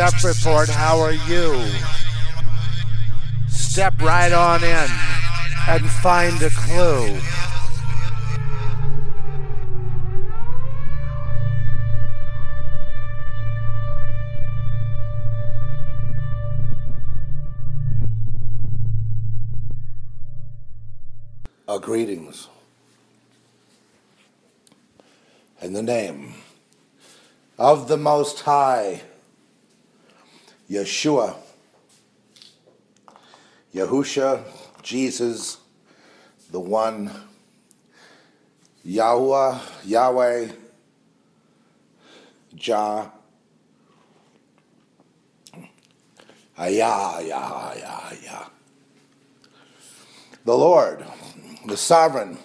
Zeph Report. How are you? Step right on in and find a clue. Uh, greetings. In the name of the Most High, Yeshua, Yahusha, Jesus, the One, Yahuwah, Yahweh, Jah, Ayah, Yah, Yah, Yah. The Lord, the sovereign,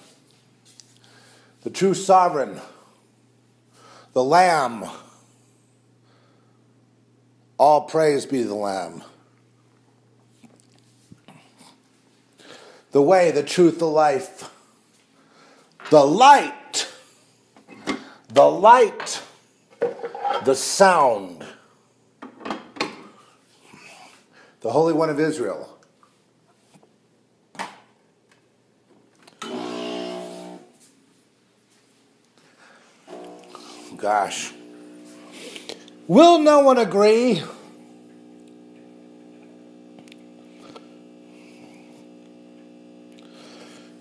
the true sovereign, the Lamb. All praise be to the Lamb. The way, the truth, the life, the light, the light, the sound, the Holy One of Israel. Gosh. Will no one agree?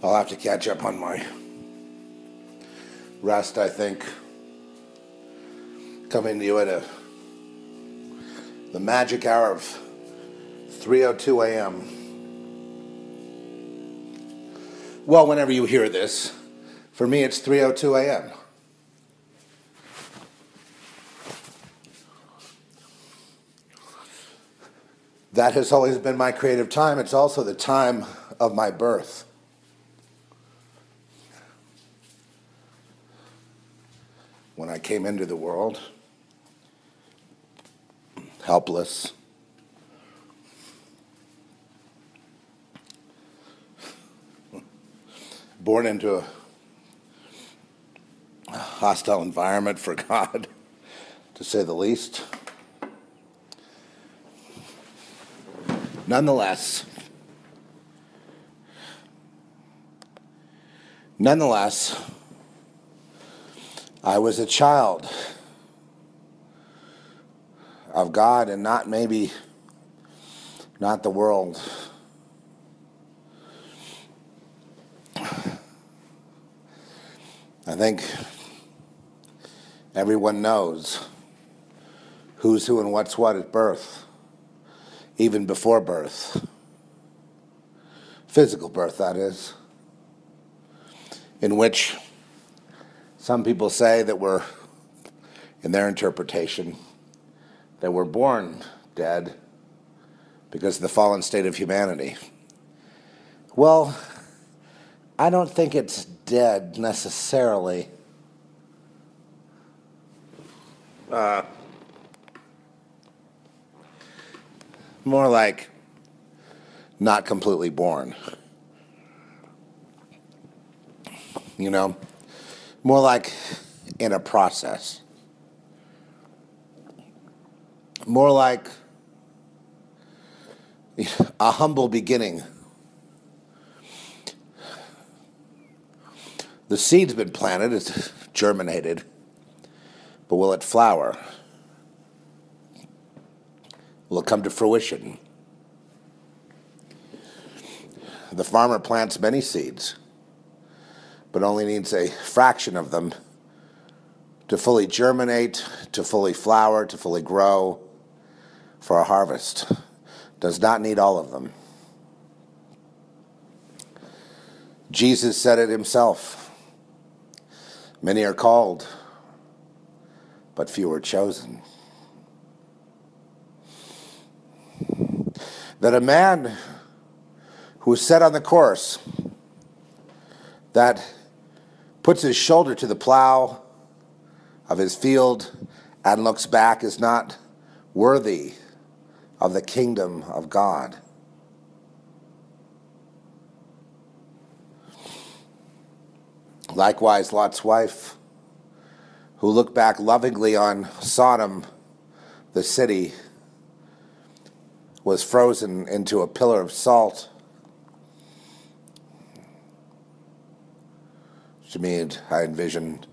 I'll have to catch up on my rest, I think. Coming to you at a the magic hour of 3:02 a.m. Well, whenever you hear this, for me it's 3:02 a.m. That has always been my creative time. It's also the time of my birth. When I came into the world, helpless, born into a hostile environment for God, to say the least. Nonetheless, nonetheless, I was a child of God and not maybe not the world. I think everyone knows who's who and what's what at birth even before birth. Physical birth, that is. In which some people say that we're, in their interpretation, that we're born dead because of the fallen state of humanity. Well, I don't think it's dead necessarily. Uh, more like not completely born. You know, more like in a process. More like a humble beginning. The seed's been planted, it's germinated, but will it flower? Will come to fruition? The farmer plants many seeds, but only needs a fraction of them to fully germinate, to fully flower, to fully grow for a harvest. Does not need all of them. Jesus said it himself. Many are called, but few are chosen. That a man who's set on the course, that puts his shoulder to the plow of his field and looks back, is not worthy of the kingdom of God. Likewise, Lot's wife, who looked back lovingly on Sodom, the city, was frozen into a pillar of salt. To me, I envisioned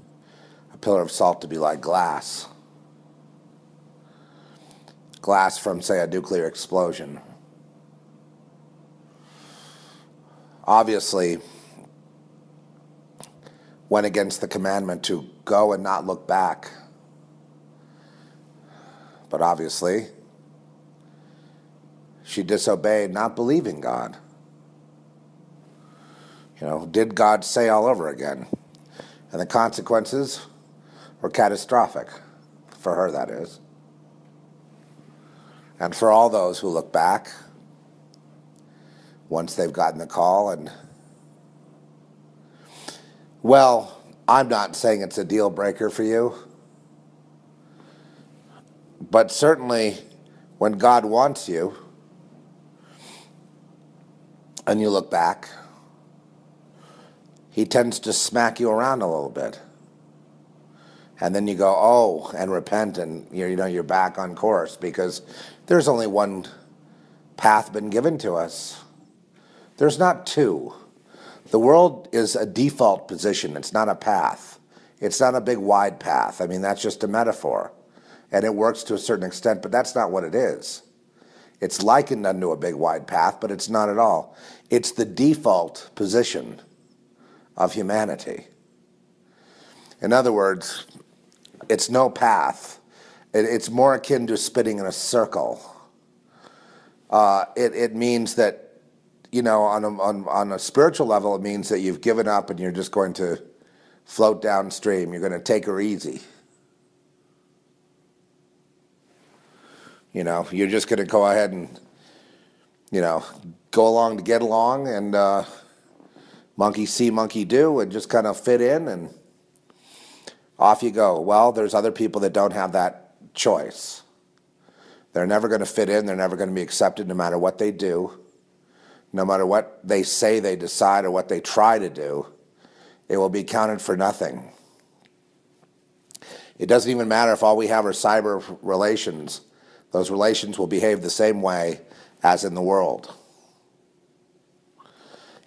a pillar of salt to be like glass. Glass from, say, a nuclear explosion. Obviously, went against the commandment to go and not look back. But obviously, she disobeyed, not believing God. You know, did God say all over again? And the consequences were catastrophic, for her, that is. And for all those who look back, once they've gotten the call and well, I'm not saying it's a deal breaker for you, but certainly when God wants you and you look back, He tends to smack you around a little bit. And then you go, oh, and repent, and you know you're back on course because there's only one path been given to us. There's not two. The world is a default position, it's not a path. It's not a big wide path. I mean, that's just a metaphor. And it works to a certain extent, but that's not what it is. It's likened unto a big wide path, but it's not at all. It's the default position of humanity. In other words, it's no path. it's more akin to spinning in a circle. Uh, it, it means that you know, on a, on, on a spiritual level, it means that you've given up and you're just going to float downstream. You're going to take her easy. You know, you're just going to go ahead and, you know, go along to get along and uh, monkey see, monkey do, and just kind of fit in and off you go. Well, there's other people that don't have that choice. They're never going to fit in, they're never going to be accepted no matter what they do no matter what they say they decide or what they try to do, it will be counted for nothing. It doesn't even matter if all we have are cyber relations, those relations will behave the same way as in the world.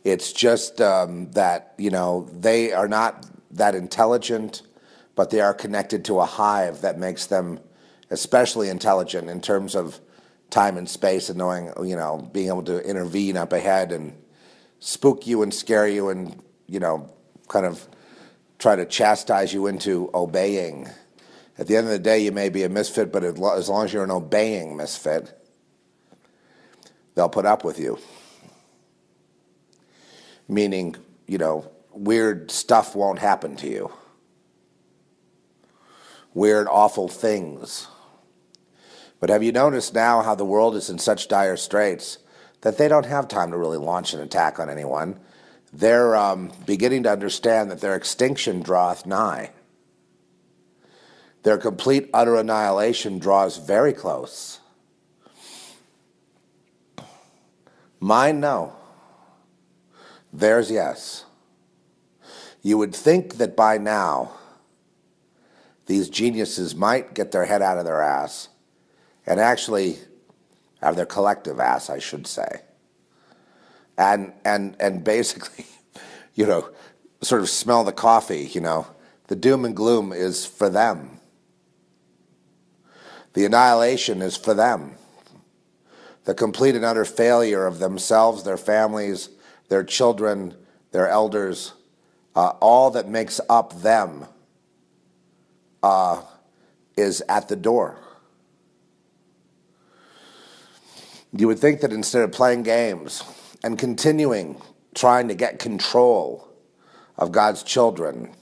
It's just um, that, you know, they are not that intelligent, but they are connected to a hive that makes them especially intelligent in terms of time and space and knowing, you know, being able to intervene up ahead and spook you and scare you and, you know, kind of try to chastise you into obeying. At the end of the day, you may be a misfit, but as long as you're an obeying misfit, they'll put up with you. Meaning, you know, weird stuff won't happen to you. Weird, awful things but have you noticed now how the world is in such dire straits that they don't have time to really launch an attack on anyone? They're um, beginning to understand that their extinction draweth nigh. Their complete, utter annihilation draws very close. Mine, no. Theirs, yes. You would think that by now, these geniuses might get their head out of their ass and actually have their collective ass, I should say. And and and basically, you know, sort of smell the coffee, you know. The doom and gloom is for them. The annihilation is for them. The complete and utter failure of themselves, their families, their children, their elders, uh, all that makes up them uh, is at the door. You would think that instead of playing games and continuing trying to get control of God's children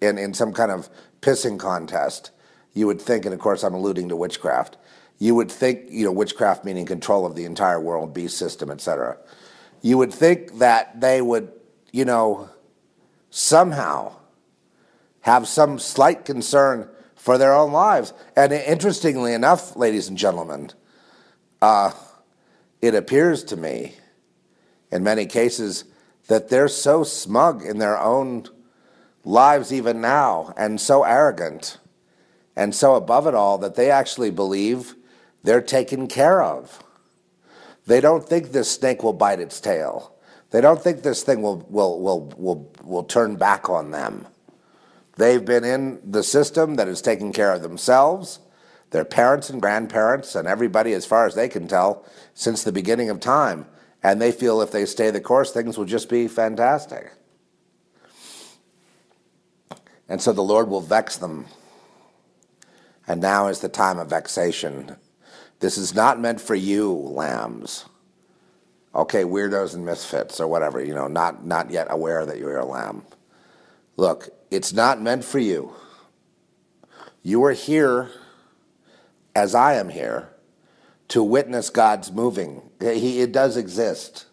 in, in some kind of pissing contest, you would think, and of course I'm alluding to witchcraft, you would think, you know, witchcraft meaning control of the entire world, beast system, etc. You would think that they would, you know, somehow have some slight concern for their own lives. And interestingly enough, ladies and gentlemen, uh, it appears to me, in many cases, that they're so smug in their own lives even now and so arrogant and so above it all that they actually believe they're taken care of. They don't think this snake will bite its tail. They don't think this thing will, will, will, will, will turn back on them. They've been in the system that is taking care of themselves, their parents and grandparents, and everybody, as far as they can tell, since the beginning of time. And they feel if they stay the course, things will just be fantastic. And so the Lord will vex them. And now is the time of vexation. This is not meant for you, lambs. Okay, weirdos and misfits or whatever, you know, not, not yet aware that you're a lamb. Look, it's not meant for you. You are here, as I am here, to witness God's moving. He, it does exist.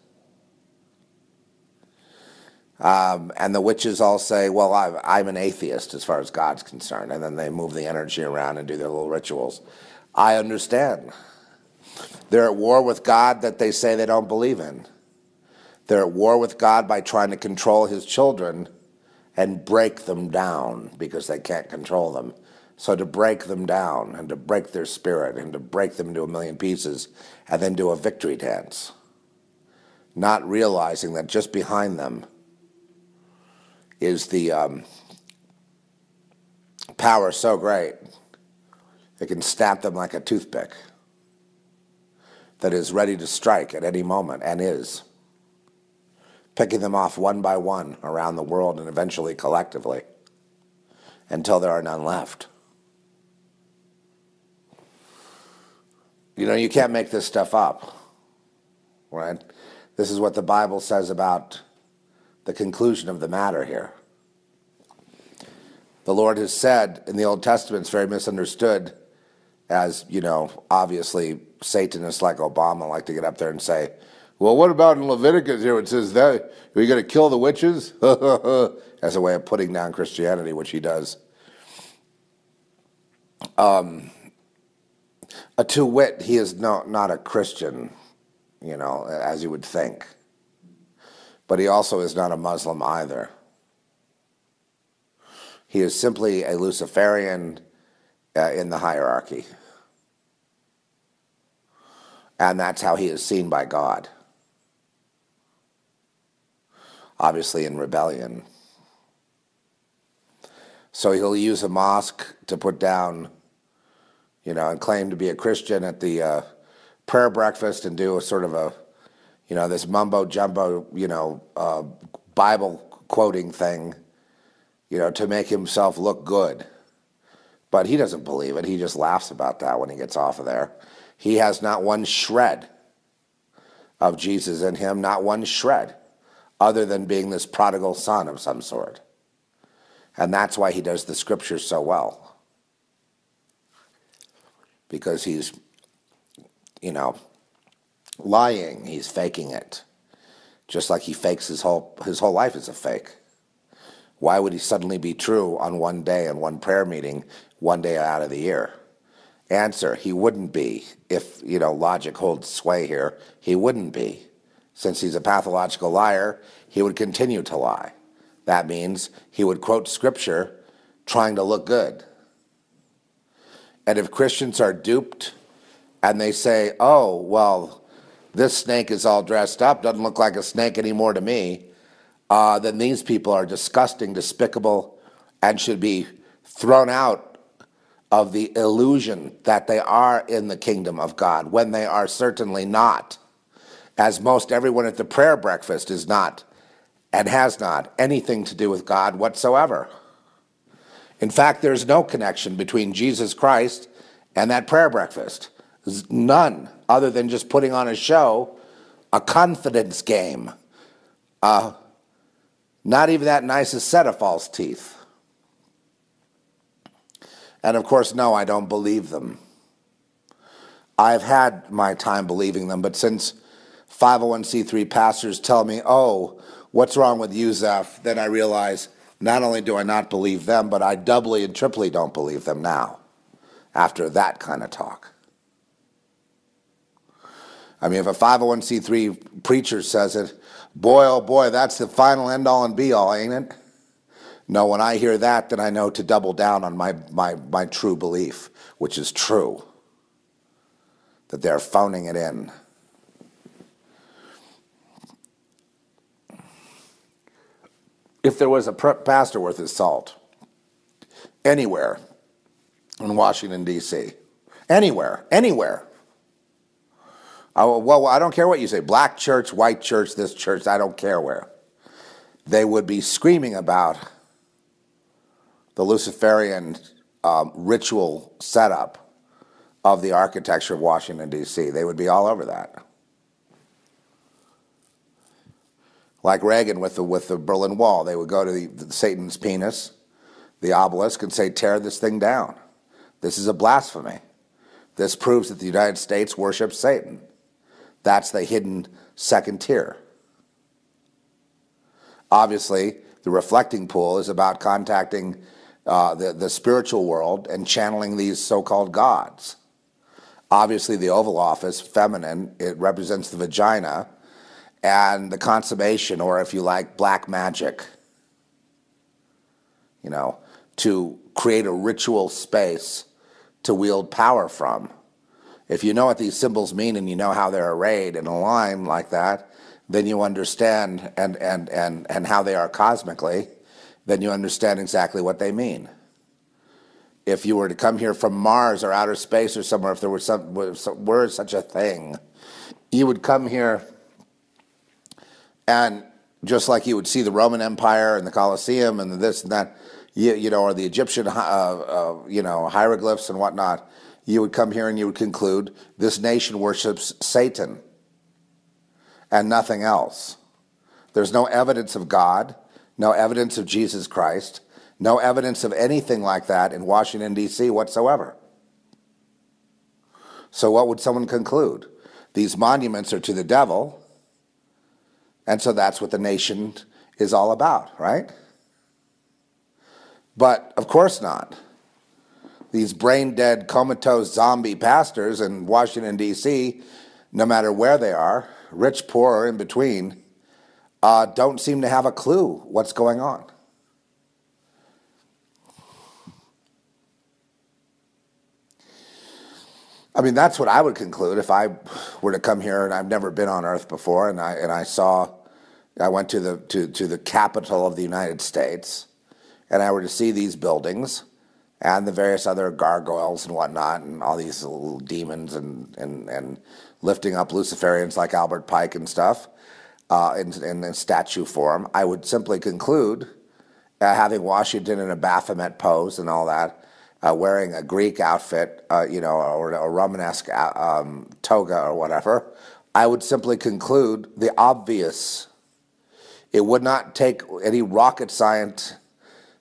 Um, and the witches all say, Well, I'm, I'm an atheist as far as God's concerned. And then they move the energy around and do their little rituals. I understand. They're at war with God that they say they don't believe in. They're at war with God by trying to control his children and break them down because they can't control them. So to break them down and to break their spirit and to break them into a million pieces and then do a victory dance, not realizing that just behind them is the um, power so great it can snap them like a toothpick that is ready to strike at any moment and is, picking them off one by one around the world and eventually collectively until there are none left. You know, you can't make this stuff up, right? This is what the Bible says about the conclusion of the matter here. The Lord has said in the Old Testament, it's very misunderstood as, you know, obviously Satanists like Obama like to get up there and say, well, what about in Leviticus here? It says that are you going to kill the witches? As a way of putting down Christianity, which he does. Um, a to wit, he is no, not a Christian, you know, as you would think. But he also is not a Muslim either. He is simply a Luciferian uh, in the hierarchy. And that's how he is seen by God. Obviously, in rebellion. So he'll use a mosque to put down, you know, and claim to be a Christian at the uh, prayer breakfast and do a sort of a, you know, this mumbo jumbo, you know, uh, Bible quoting thing, you know, to make himself look good. But he doesn't believe it. He just laughs about that when he gets off of there. He has not one shred of Jesus in him, not one shred, other than being this prodigal son of some sort. And that's why he does the scriptures so well. Because he's, you know, lying, he's faking it. Just like he fakes his whole his whole life is a fake. Why would he suddenly be true on one day in one prayer meeting, one day out of the year? Answer, he wouldn't be. If, you know, logic holds sway here, he wouldn't be. Since he's a pathological liar, he would continue to lie. That means he would quote scripture trying to look good. And if Christians are duped and they say, oh, well, this snake is all dressed up, doesn't look like a snake anymore to me, uh, then these people are disgusting, despicable, and should be thrown out of the illusion that they are in the kingdom of God when they are certainly not, as most everyone at the prayer breakfast is not and has not anything to do with God whatsoever. In fact, there's no connection between Jesus Christ and that prayer breakfast. None, other than just putting on a show, a confidence game. Uh, not even that nice a set of false teeth. And of course, no, I don't believe them. I've had my time believing them, but since 501c3 pastors tell me, oh, what's wrong with you, Zeph, then I realize not only do I not believe them, but I doubly and triply don't believe them now after that kind of talk. I mean, if a 501c3 preacher says it, boy, oh boy, that's the final end all and be all, ain't it? No, when I hear that, then I know to double down on my, my, my true belief, which is true, that they're phoning it in. If there was a pastor worth his salt anywhere in Washington, D.C., anywhere, anywhere, Oh, well, I don't care what you say black church, white church, this church, I don't care where. They would be screaming about the Luciferian um, ritual setup of the architecture of Washington, D.C. They would be all over that. Like Reagan with the, with the Berlin Wall, they would go to the, the Satan's penis, the obelisk, and say, tear this thing down. This is a blasphemy. This proves that the United States worships Satan. That's the hidden second tier. Obviously, the reflecting pool is about contacting uh, the, the spiritual world and channeling these so called gods. Obviously, the Oval Office, feminine, it represents the vagina and the consummation, or if you like, black magic. You know, to create a ritual space to wield power from. If you know what these symbols mean and you know how they're arrayed and aligned like that, then you understand and, and, and, and how they are cosmically, then you understand exactly what they mean. If you were to come here from Mars or outer space or somewhere, if there were, some, were such a thing, you would come here and just like you would see the Roman Empire and the Colosseum and this and that, you, you know, or the Egyptian, uh, uh, you know, hieroglyphs and whatnot, you would come here and you would conclude this nation worships Satan and nothing else. There's no evidence of God, no evidence of Jesus Christ, no evidence of anything like that in Washington, D.C. whatsoever. So, what would someone conclude? These monuments are to the devil, and so that's what the nation is all about, right? But of course not these brain dead, comatose zombie pastors in Washington, D.C., no matter where they are, rich, poor, or in between, uh, don't seem to have a clue what's going on. I mean, that's what I would conclude if I were to come here and I've never been on Earth before, and I and I saw, I went to the to, to the capital of the United States, and I were to see these buildings and the various other gargoyles and whatnot, and all these little demons and, and, and lifting up Luciferians like Albert Pike and stuff uh, in, in, statue form, I would simply conclude, uh, having Washington in a Baphomet pose and all that, uh, wearing a Greek outfit, uh, you know, or a Romanesque uh, um, toga or whatever, I would simply conclude the obvious. It would not take any rocket science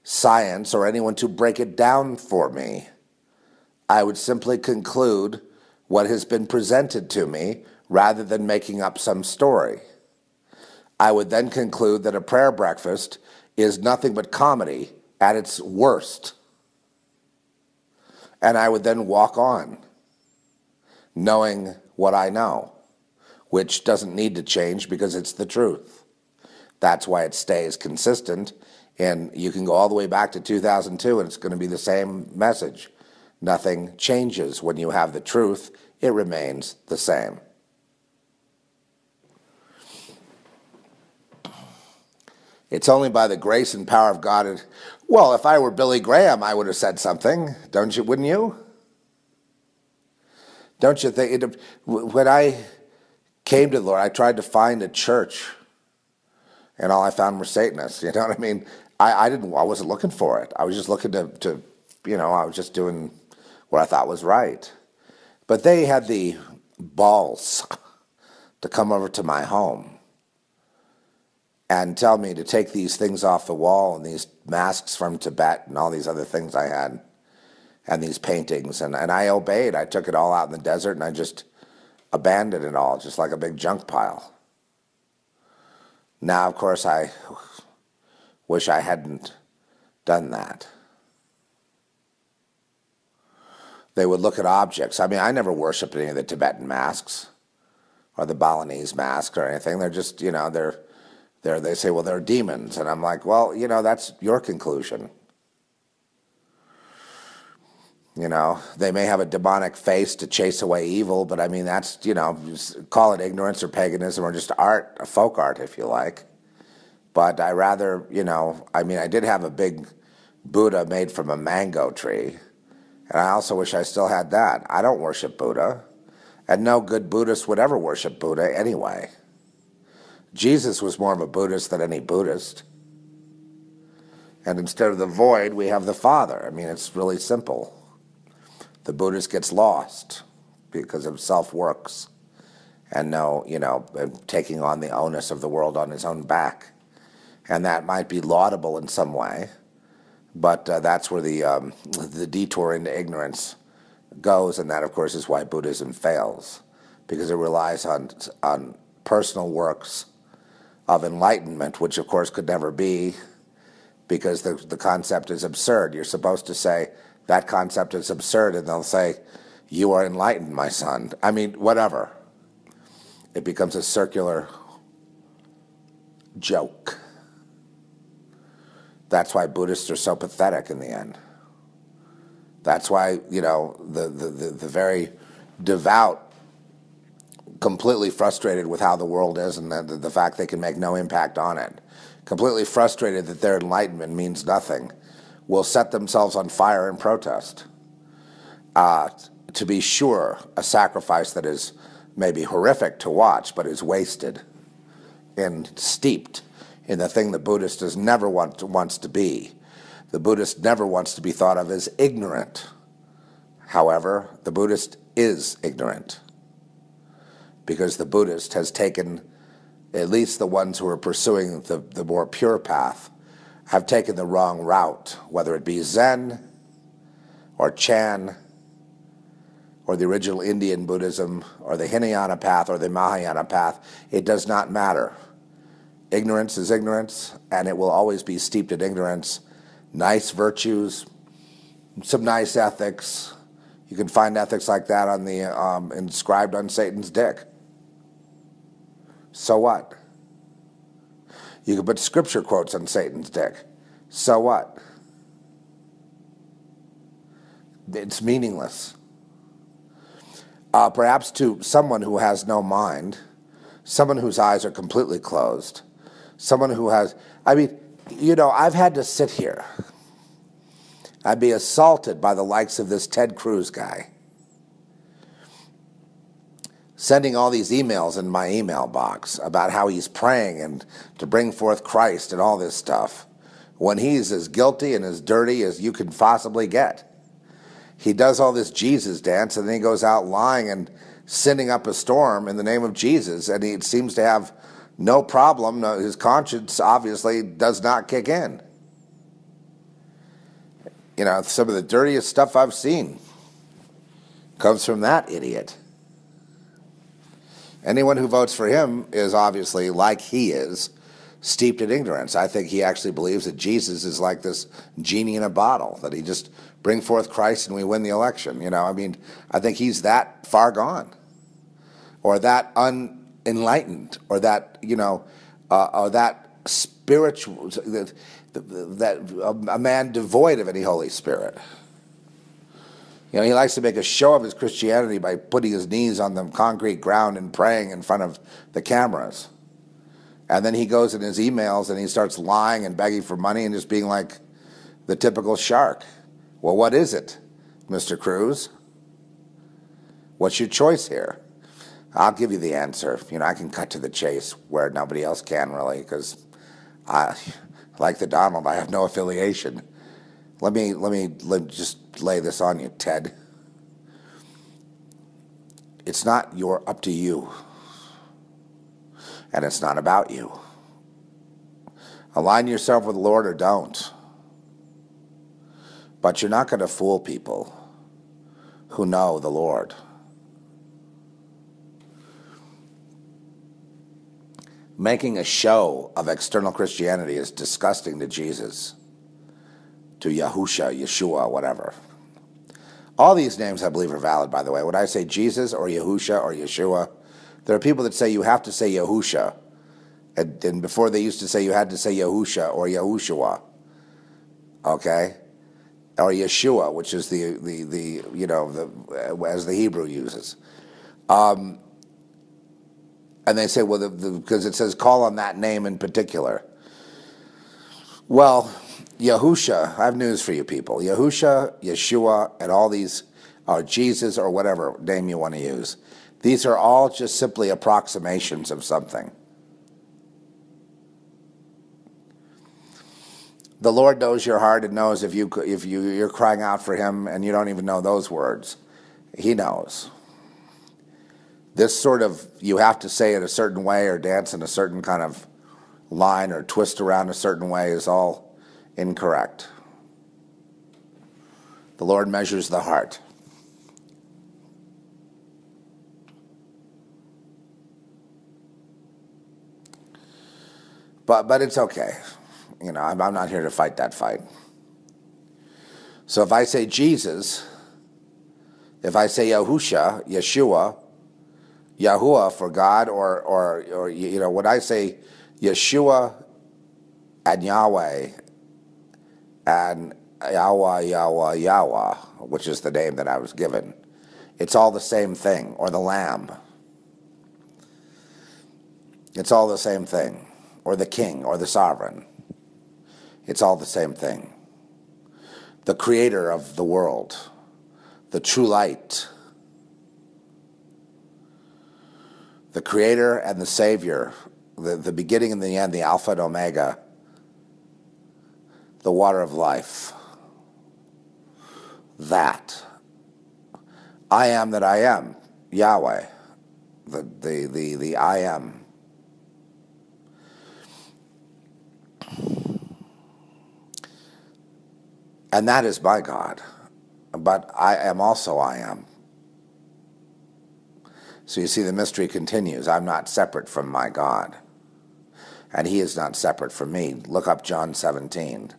science or anyone to break it down for me. I would simply conclude what has been presented to me rather than making up some story. I would then conclude that a prayer breakfast is nothing but comedy at its worst. And I would then walk on, knowing what I know, which doesn't need to change because it's the truth. That's why it stays consistent and you can go all the way back to 2002 and it's going to be the same message. Nothing changes when you have the truth, it remains the same. It's only by the grace and power of God. Well, if I were Billy Graham, I would have said something, don't you? Wouldn't you? Don't you think? It, when I came to the Lord, I tried to find a church, and all I found were Satanists. You know what I mean? I, I didn't. I wasn't looking for it. I was just looking to, to, you know, I was just doing what I thought was right. But they had the balls to come over to my home and tell me to take these things off the wall and these masks from Tibet and all these other things I had and these paintings. And, and I obeyed. I took it all out in the desert and I just abandoned it all, just like a big junk pile. Now, of course, I wish I hadn't done that. They would look at objects. I mean, I never worshiped any of the Tibetan masks or the Balinese mask or anything. They're just, you know, they're, they're, they say, well, they're demons. And I'm like, well, you know, that's your conclusion. You know, they may have a demonic face to chase away evil, but I mean, that's, you know, call it ignorance or paganism or just art, a folk art, if you like. But I rather, you know, I mean, I did have a big Buddha made from a mango tree. And I also wish I still had that. I don't worship Buddha. And no good Buddhist would ever worship Buddha anyway. Jesus was more of a Buddhist than any Buddhist. And instead of the void, we have the Father. I mean, it's really simple. The Buddhist gets lost because of self works and no, you know, taking on the onus of the world on his own back. And that might be laudable in some way, but uh, that's where the, um, the detour into ignorance goes, and that, of course, is why Buddhism fails, because it relies on, on personal works of enlightenment, which, of course, could never be, because the, the concept is absurd. You're supposed to say, that concept is absurd, and they'll say, You are enlightened, my son. I mean, whatever. It becomes a circular joke. That's why Buddhists are so pathetic in the end. That's why, you know, the, the, the, the very devout, completely frustrated with how the world is and the, the fact they can make no impact on it, completely frustrated that their enlightenment means nothing, will set themselves on fire in protest. Uh, to be sure, a sacrifice that is maybe horrific to watch, but is wasted and steeped in the thing the Buddhist does never want to, wants to be the Buddhist never wants to be thought of as ignorant. However, the Buddhist is ignorant because the Buddhist has taken, at least the ones who are pursuing the, the more pure path, have taken the wrong route, whether it be Zen or Chan or the original Indian Buddhism or the Hinayana path or the Mahayana path. It does not matter. Ignorance is ignorance, and it will always be steeped in ignorance nice virtues, some nice ethics. You can find ethics like that on the um, inscribed on Satan's dick. So what? You can put scripture quotes on Satan's dick. So what? It's meaningless. Uh, perhaps to someone who has no mind, someone whose eyes are completely closed, someone who has, I mean, you know, I've had to sit here. I'd be assaulted by the likes of this Ted Cruz guy. Sending all these emails in my email box about how he's praying and to bring forth Christ and all this stuff when he's as guilty and as dirty as you can possibly get. He does all this Jesus dance and then he goes out lying and sending up a storm in the name of Jesus, and he seems to have no problem. No, his conscience obviously does not kick in. You know, some of the dirtiest stuff I've seen comes from that idiot. Anyone who votes for him is obviously, like he is, steeped in ignorance. I think he actually believes that Jesus is like this genie in a bottle, that he just bring forth Christ and we win the election. You know, I mean, I think he's that far gone or that unenlightened or that you know uh, or that spiritual that, that a man devoid of any Holy Spirit. You know, he likes to make a show of his Christianity by putting his knees on the concrete ground and praying in front of the cameras. And then he goes in his emails and he starts lying and begging for money and just being like the typical shark. Well, what is it, Mr. Cruz? What's your choice here? I'll give you the answer. You know, I can cut to the chase where nobody else can really, because I, like the Donald, I have no affiliation. Let me let me let just lay this on you, Ted. It's not your up to you, and it's not about you. Align yourself with the Lord or don't. But you're not going to fool people who know the Lord. Making a show of external Christianity is disgusting to Jesus, to Yahusha, Yeshua, whatever. All these names I believe are valid, by the way. When I say Jesus or Yahusha or Yeshua, there are people that say you have to say Yahusha. And, and before they used to say you had to say Yahusha or Yahushua. Okay? Or Yeshua, which is the, the, the you know, the, as the Hebrew uses. Um, and they say, well, because it says call on that name in particular. Well, Yahusha, I have news for you people. Yahusha, Yeshua, and all these, or Jesus, or whatever name you want to use, these are all just simply approximations of something. The Lord knows your heart and knows if you if you you're crying out for Him and you don't even know those words. He knows. This sort of you have to say it a certain way or dance in a certain kind of line or twist around a certain way is all incorrect. The Lord measures the heart. But but it's okay. You know, I'm, I'm not here to fight that fight. So if I say Jesus, if I say Yahusha, Yeshua, Yahuwah for God, or, or, or you know, when I say Yeshua and Yahweh and Yahweh, Yahweh, Yahweh, which is the name that I was given, it's all the same thing, or the Lamb. It's all the same thing, or the King, or the Sovereign. It's all the same thing. The Creator of the world, the true light the creator and the savior, the, the beginning and the end, the Alpha and Omega, the water of life. That. I am that I am, Yahweh, the, the, the, the I am. And that is my God. But I am also I am. So you see, the mystery continues. I'm not separate from my God, and He is not separate from me. Look up John 17.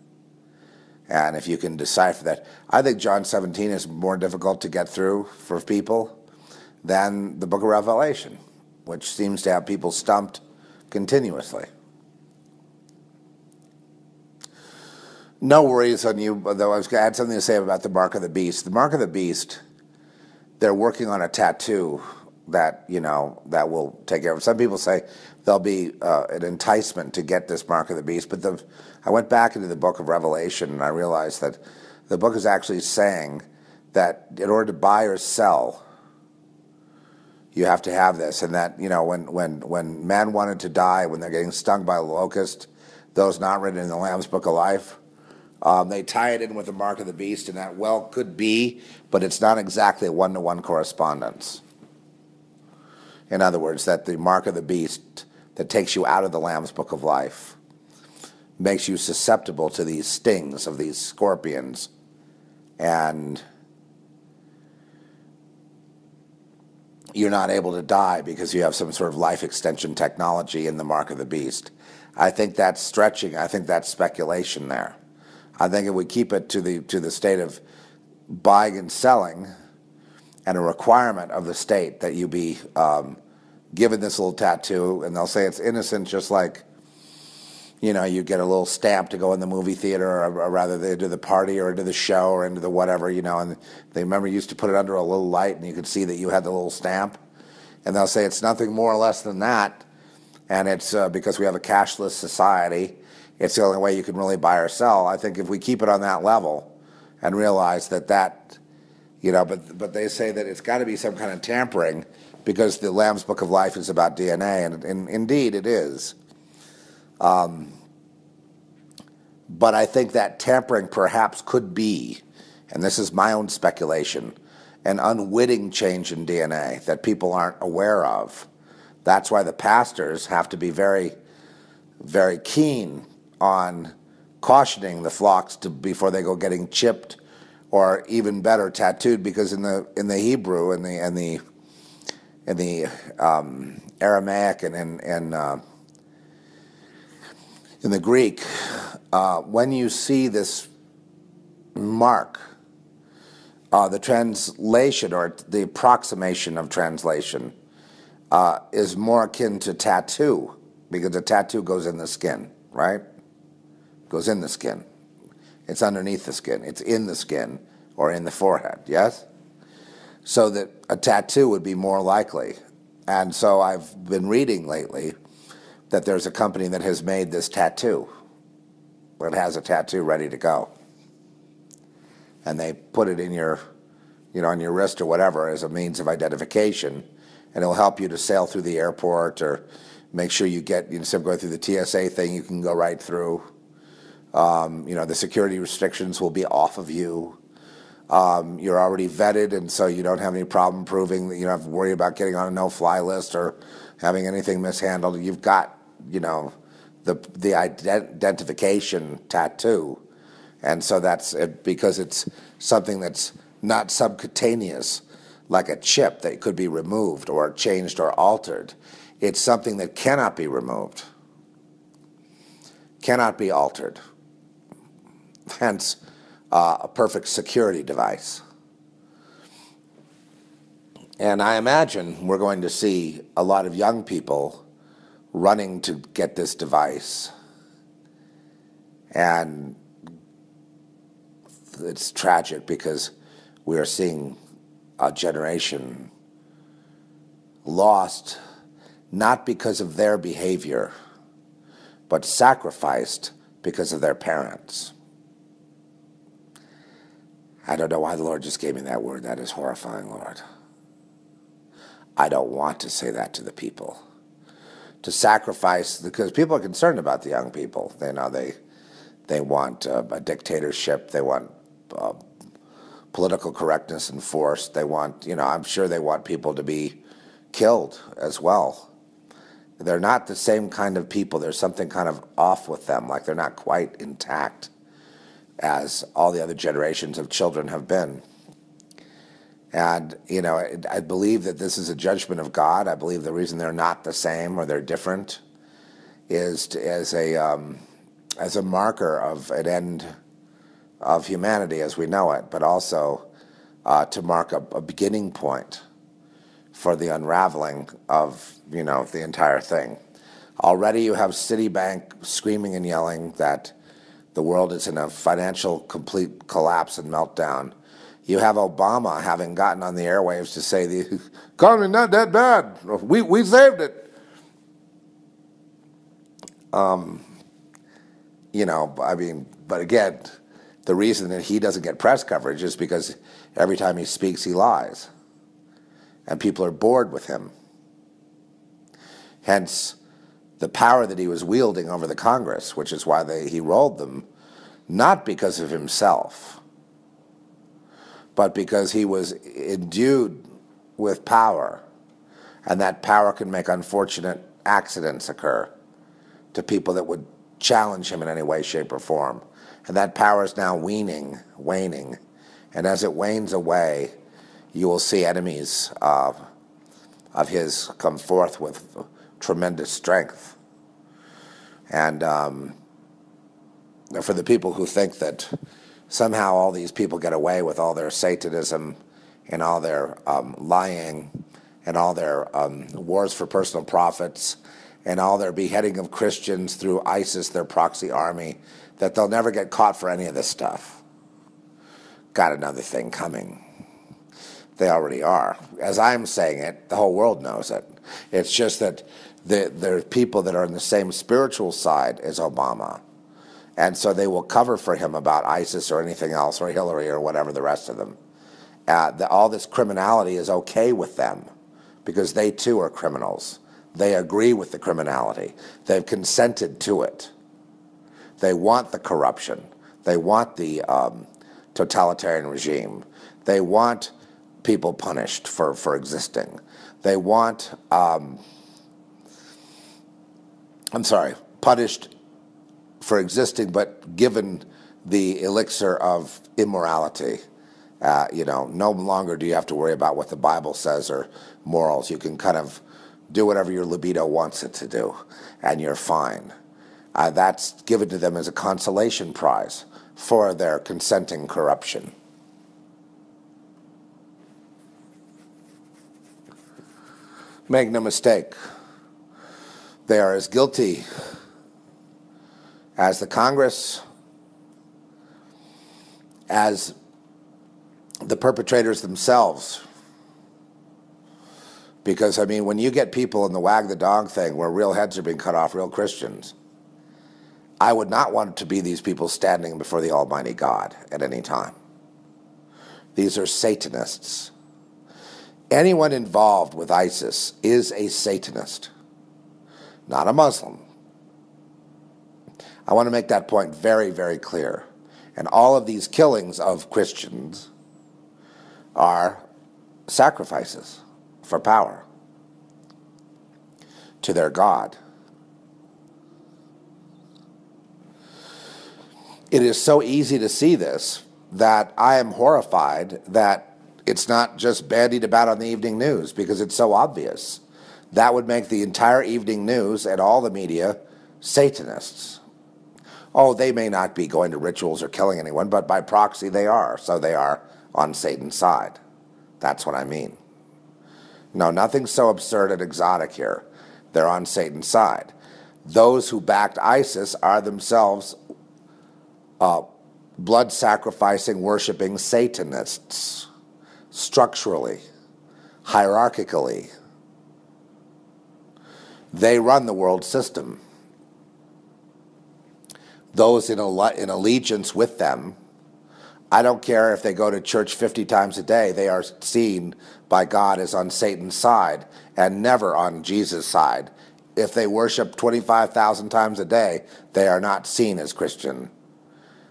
And if you can decipher that, I think John 17 is more difficult to get through for people than the book of Revelation, which seems to have people stumped continuously. No worries on you, though I was going to add something to say about the mark of the beast. The mark of the beast, they're working on a tattoo that you know that will take care of. Some people say there'll be uh, an enticement to get this mark of the beast, but the, I went back into the book of Revelation and I realized that the book is actually saying that in order to buy or sell, you have to have this, and that you know when when when men wanted to die when they're getting stung by a locust, those not written in the Lamb's Book of Life. Um, they tie it in with the mark of the beast, and that well could be, but it's not exactly a one to one correspondence. In other words, that the mark of the beast that takes you out of the Lamb's book of life makes you susceptible to these stings of these scorpions and you're not able to die because you have some sort of life extension technology in the mark of the beast. I think that's stretching. I think that's speculation there. I think if we keep it to the to the state of buying and selling, and a requirement of the state that you be um, given this little tattoo, and they'll say it's innocent, just like you know you get a little stamp to go in the movie theater, or, or rather they do the party or into the show or into the whatever, you know. And they remember you used to put it under a little light, and you could see that you had the little stamp, and they'll say it's nothing more or less than that, and it's uh, because we have a cashless society. It's the only way you can really buy or sell. I think if we keep it on that level and realize that that you know, but but they say that it's got to be some kind of tampering because the Lamb's Book of Life is about DNA, and, and indeed it is. Um, but I think that tampering perhaps could be, and this is my own speculation, an unwitting change in DNA that people aren't aware of. That's why the pastors have to be very, very keen on cautioning the flocks to before they go getting chipped or even better, tattooed, because in the in the Hebrew and the and the in the um, Aramaic and and, and uh, in the Greek, uh, when you see this mark, uh, the translation or the approximation of translation uh, is more akin to tattoo because a tattoo goes in the skin, right? Goes in the skin. It's underneath the skin. It's in the skin or in the forehead, yes? So that a tattoo would be more likely. And so I've been reading lately that there's a company that has made this tattoo. It has a tattoo ready to go. And they put it in your, you know, on your wrist or whatever as a means of identification. And it'll help you to sail through the airport or make sure you get, instead of going through the TSA thing, you can go right through. Um, you know, the security restrictions will be off of you. Um, you're already vetted, and so you don't have any problem proving that you don't have to worry about getting on a no-fly list or having anything mishandled. You've got, you know, the the ident- identification tattoo, and so that's it, because it's something that's not subcutaneous, like a chip that could be removed or changed or altered. It's something that cannot be removed, cannot be altered. Hence, uh, a perfect security device. And I imagine we're going to see a lot of young people running to get this device. And it's tragic because we are seeing a generation lost not because of their behavior, but sacrificed because of their parents. I don't know why the Lord just gave me that word. That is horrifying, Lord. I don't want to say that to the people. To sacrifice, because people are concerned about the young people. They know they, they want uh, a dictatorship. They want uh, political correctness enforced. They want, you know, I'm sure they want people to be killed as well. They're not the same kind of people. There's something kind of off with them, like they're not quite intact as all the other generations of children have been. And, you know, I, I believe that this is a judgment of God. I believe the reason they're not the same or they're different is to, as, a, um, as a marker of an end of humanity as we know it, but also uh, to mark a, a beginning point for the unraveling of, you know, the entire thing. Already you have Citibank screaming and yelling that the world is in a financial complete collapse and meltdown. You have Obama having gotten on the airwaves to say the economy's not that bad. We, we saved it. Um, you know, I mean, but again, the reason that he doesn't get press coverage is because every time he speaks, he lies. And people are bored with him. Hence, the power that he was wielding over the Congress, which is why they, he rolled them, not because of himself, but because he was endued with power, and that power can make unfortunate accidents occur to people that would challenge him in any way, shape, or form. And that power is now weaning, waning, and as it wanes away, you will see enemies of, of his come forth with tremendous strength. And um, for the people who think that somehow all these people get away with all their Satanism and all their um, lying and all their um, wars for personal profits and all their beheading of Christians through ISIS, their proxy army, that they'll never get caught for any of this stuff. Got another thing coming. They already are. As I'm saying it, the whole world knows it. It's just that the, there are people that are on the same spiritual side as Obama. And so they will cover for him about ISIS or anything else, or Hillary or whatever, the rest of them. Uh, the, all this criminality is okay with them because they too are criminals. They agree with the criminality, they've consented to it. They want the corruption, they want the um, totalitarian regime, they want people punished for, for existing. They want um, I'm sorry, punished for existing, but given the elixir of immorality Uh, you know, no longer do you have to worry about what the Bible says or morals. You can kind of do whatever your libido wants it to do, and you're fine. Uh, that's given to them as a consolation prize for their consenting corruption. Make no mistake, they are as guilty as the Congress, as the perpetrators themselves. Because, I mean, when you get people in the wag the dog thing where real heads are being cut off, real Christians, I would not want to be these people standing before the Almighty God at any time. These are Satanists. Anyone involved with ISIS is a Satanist, not a Muslim. I want to make that point very, very clear. And all of these killings of Christians are sacrifices for power to their God. It is so easy to see this that I am horrified that it's not just bandied about on the evening news because it's so obvious. That would make the entire evening news and all the media Satanists. Oh, they may not be going to rituals or killing anyone, but by proxy they are. So they are on Satan's side. That's what I mean. No, nothing so absurd and exotic here. They're on Satan's side. Those who backed ISIS are themselves uh, blood sacrificing, worshiping Satanists, structurally, hierarchically. They run the world system. Those in, in allegiance with them, I don't care if they go to church 50 times a day, they are seen by God as on Satan's side and never on Jesus' side. If they worship 25,000 times a day, they are not seen as Christian.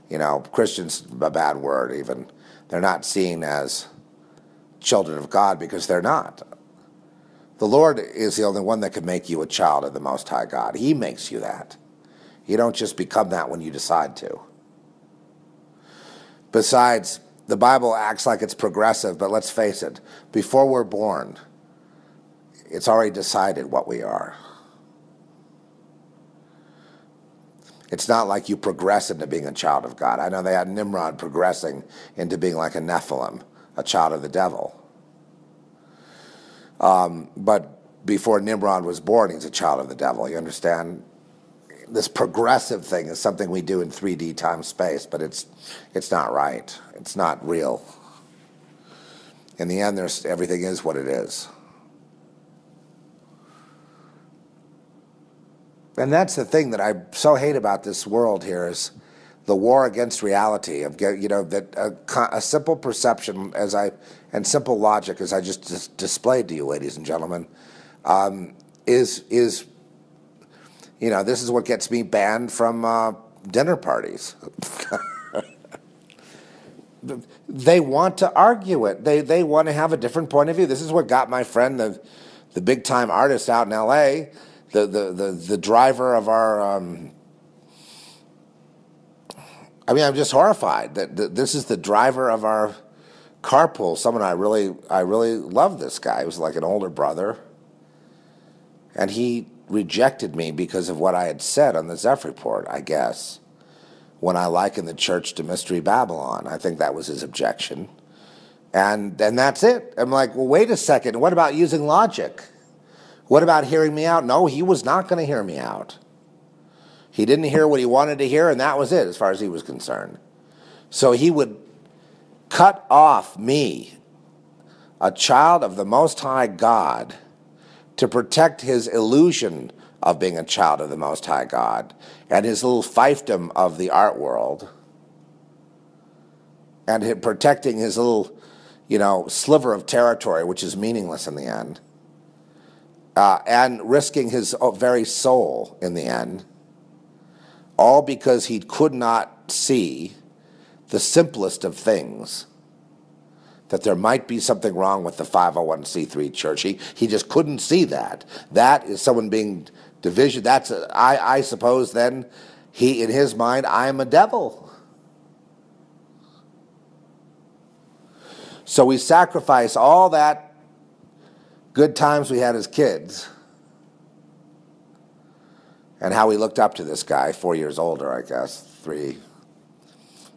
You know, Christian's a bad word, even. They're not seen as children of God because they're not. The Lord is the only one that can make you a child of the Most High God. He makes you that. You don't just become that when you decide to. Besides, the Bible acts like it's progressive, but let's face it, before we're born, it's already decided what we are. It's not like you progress into being a child of God. I know they had Nimrod progressing into being like a Nephilim, a child of the devil. Um, but before Nimrod was born, he's a child of the devil. You understand? This progressive thing is something we do in 3D time space, but it's it's not right. It's not real. In the end, there's everything is what it is. And that's the thing that I so hate about this world here is the war against reality of you know that a, a simple perception as I and simple logic as I just dis- displayed to you, ladies and gentlemen, um, is is you know this is what gets me banned from uh, dinner parties. they want to argue it. They they want to have a different point of view. This is what got my friend the the big time artist out in L.A the, the, the, the driver of our. Um, I mean, I'm just horrified that, this is the driver of our carpool. Someone I really, I really love this guy. He was like an older brother, and he rejected me because of what I had said on the Zeph report. I guess when I likened the church to Mystery Babylon, I think that was his objection, and and that's it. I'm like, well, wait a second. What about using logic? What about hearing me out? No, he was not going to hear me out. He didn't hear what he wanted to hear, and that was it as far as he was concerned. So he would cut off me, a child of the Most High God, to protect his illusion of being a child of the Most High God and his little fiefdom of the art world and protecting his little, you know, sliver of territory, which is meaningless in the end uh, and risking his uh, very soul in the end, all because he could not see the simplest of things that there might be something wrong with the 501c3 church. He, he just couldn't see that. That is someone being division. That's a, I, I suppose then he in his mind I am a devil. So we sacrifice all that good times we had as kids and how we looked up to this guy, four years older, I guess, three,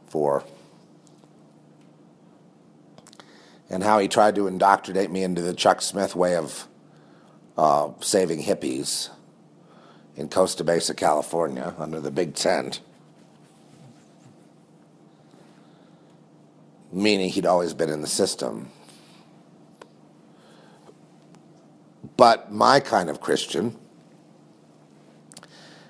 four, and how he tried to indoctrinate me into the Chuck Smith way of uh, saving hippies in Costa Mesa, California, under the big tent. Meaning he'd always been in the system. But my kind of Christian,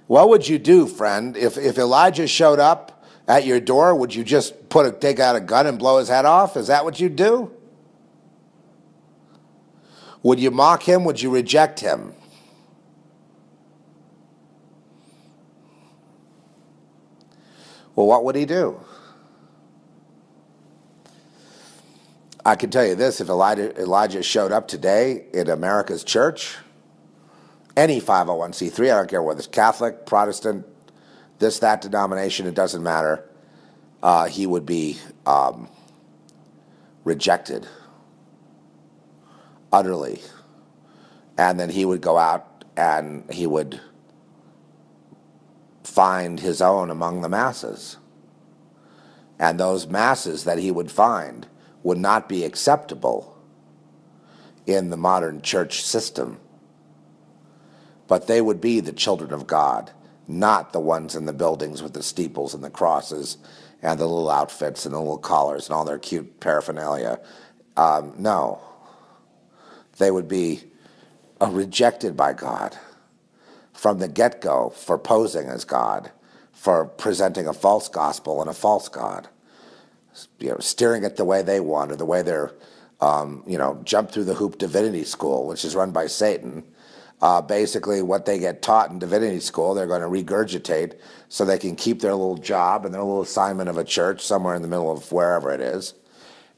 what would you do, friend, if, if Elijah showed up at your door? Would you just put a, take out a gun and blow his head off? Is that what you'd do? Would you mock him? Would you reject him? Well, what would he do? I can tell you this if Elijah, Elijah showed up today in America's church, any 501c3, I don't care whether it's Catholic, Protestant, this, that denomination, it doesn't matter, uh, he would be um, rejected utterly. And then he would go out and he would find his own among the masses. And those masses that he would find would not be acceptable in the modern church system. But they would be the children of God, not the ones in the buildings with the steeples and the crosses and the little outfits and the little collars and all their cute paraphernalia. Um, no. They would be uh, rejected by God from the get go for posing as God, for presenting a false gospel and a false God, you know, steering it the way they want or the way they're, um, you know, jump through the hoop divinity school, which is run by Satan. Uh, basically, what they get taught in divinity school, they're going to regurgitate so they can keep their little job and their little assignment of a church somewhere in the middle of wherever it is.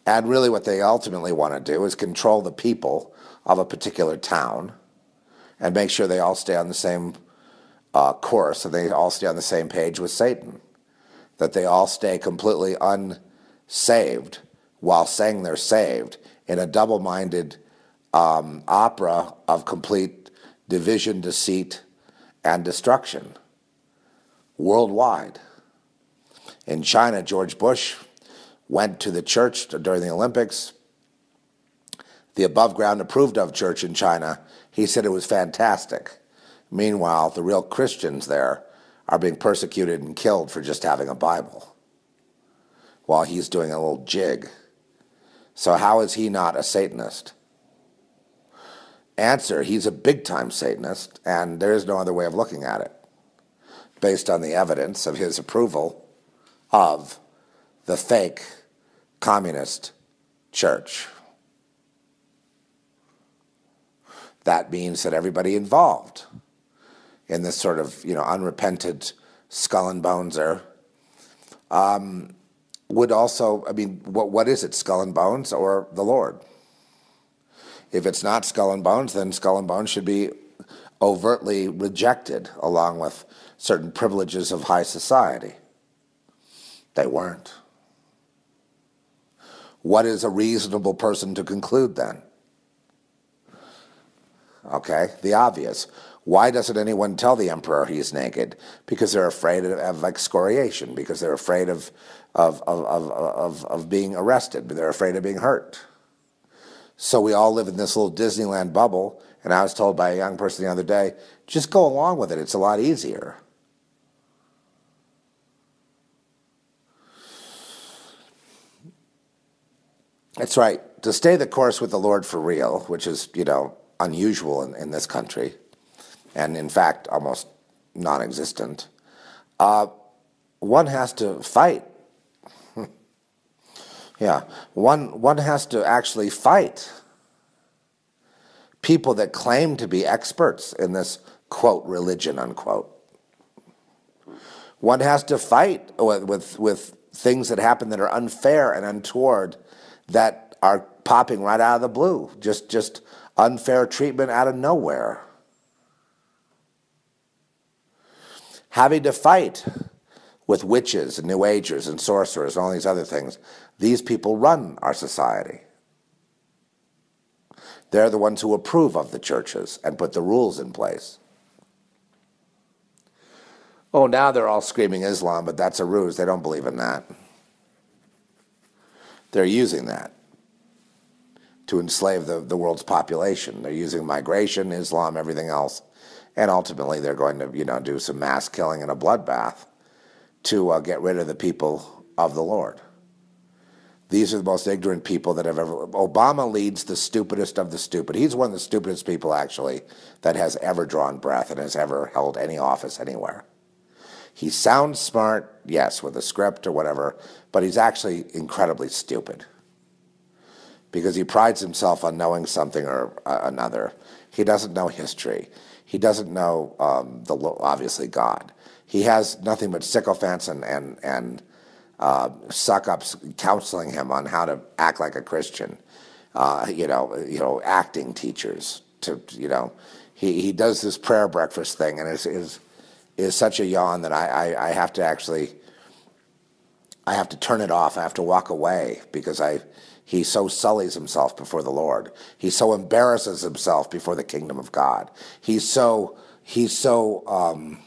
And really, what they ultimately want to do is control the people of a particular town and make sure they all stay on the same uh, course and they all stay on the same page with Satan. That they all stay completely unsaved while saying they're saved in a double minded um, opera of complete division, deceit, and destruction worldwide. In China, George Bush went to the church during the Olympics. The above ground approved of church in China he said it was fantastic. Meanwhile, the real Christians there are being persecuted and killed for just having a Bible while he's doing a little jig. So, how is he not a Satanist? Answer He's a big time Satanist, and there is no other way of looking at it based on the evidence of his approval of the fake communist church. That means that everybody involved in this sort of you know unrepentant skull and boneser um, would also i mean what, what is it skull and bones or the lord? If it's not skull and bones then skull and bones should be overtly rejected along with certain privileges of high society. They weren't. What is a reasonable person to conclude then Okay, the obvious. Why doesn't anyone tell the emperor he's naked? Because they're afraid of, of excoriation, because they're afraid of, of, of, of, of, of being arrested, they're afraid of being hurt. So we all live in this little Disneyland bubble, and I was told by a young person the other day, just go along with it, it's a lot easier. That's right. To stay the course with the Lord for real, which is, you know, unusual in, in this country, and in fact, almost non existent, uh, one has to fight. yeah, one, one has to actually fight people that claim to be experts in this quote religion unquote. One has to fight with, with, with things that happen that are unfair and untoward that are popping right out of the blue. Just, just unfair treatment out of nowhere. Having to fight with witches and New Agers and sorcerers and all these other things. These people run our society. They're the ones who approve of the churches and put the rules in place. Oh, now they're all screaming Islam, but that's a ruse. They don't believe in that. They're using that to enslave the, the world's population. They're using migration, Islam, everything else. And ultimately, they're going to, you know, do some mass killing and a bloodbath to uh, get rid of the people of the Lord. These are the most ignorant people that have ever. Obama leads the stupidest of the stupid. He's one of the stupidest people, actually, that has ever drawn breath and has ever held any office anywhere. He sounds smart, yes, with a script or whatever, but he's actually incredibly stupid because he prides himself on knowing something or uh, another. He doesn't know history. He doesn't know um, the obviously God. He has nothing but sycophants and and and uh, suck ups counseling him on how to act like a Christian. Uh, you know, you know, acting teachers to you know. He, he does this prayer breakfast thing, and is is is such a yawn that I, I, I have to actually I have to turn it off. I have to walk away because I he so sullies himself before the Lord. He so embarrasses himself before the kingdom of God. He's so he's so um,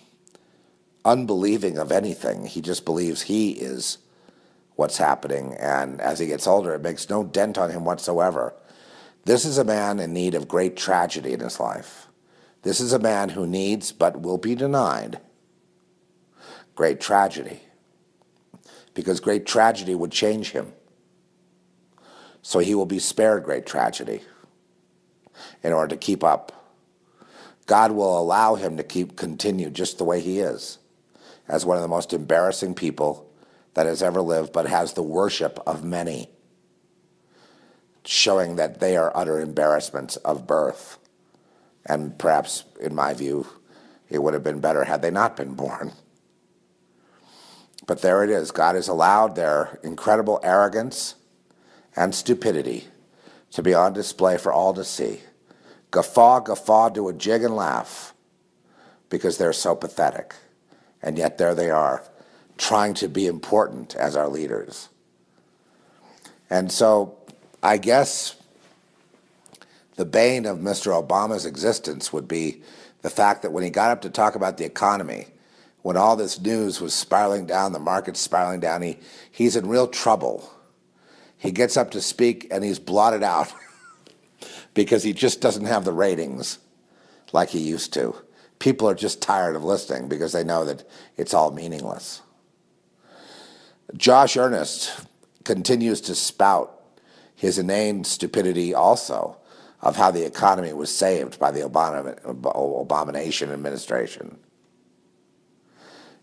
unbelieving of anything. He just believes he is what's happening, and as he gets older, it makes no dent on him whatsoever. This is a man in need of great tragedy in his life. This is a man who needs, but will be denied, great tragedy. Because great tragedy would change him. So he will be spared great tragedy in order to keep up. God will allow him to keep continue just the way he is, as one of the most embarrassing people that has ever lived, but has the worship of many, showing that they are utter embarrassments of birth. And perhaps, in my view, it would have been better had they not been born. But there it is. God has allowed their incredible arrogance and stupidity to be on display for all to see. Guffaw, guffaw, do a jig and laugh because they're so pathetic. And yet there they are, trying to be important as our leaders. And so I guess the bane of Mr. Obama's existence would be the fact that when he got up to talk about the economy, when all this news was spiraling down, the market's spiraling down, he, he's in real trouble. He gets up to speak and he's blotted out because he just doesn't have the ratings like he used to. People are just tired of listening because they know that it's all meaningless. Josh Earnest continues to spout his inane stupidity also of how the economy was saved by the abomination administration.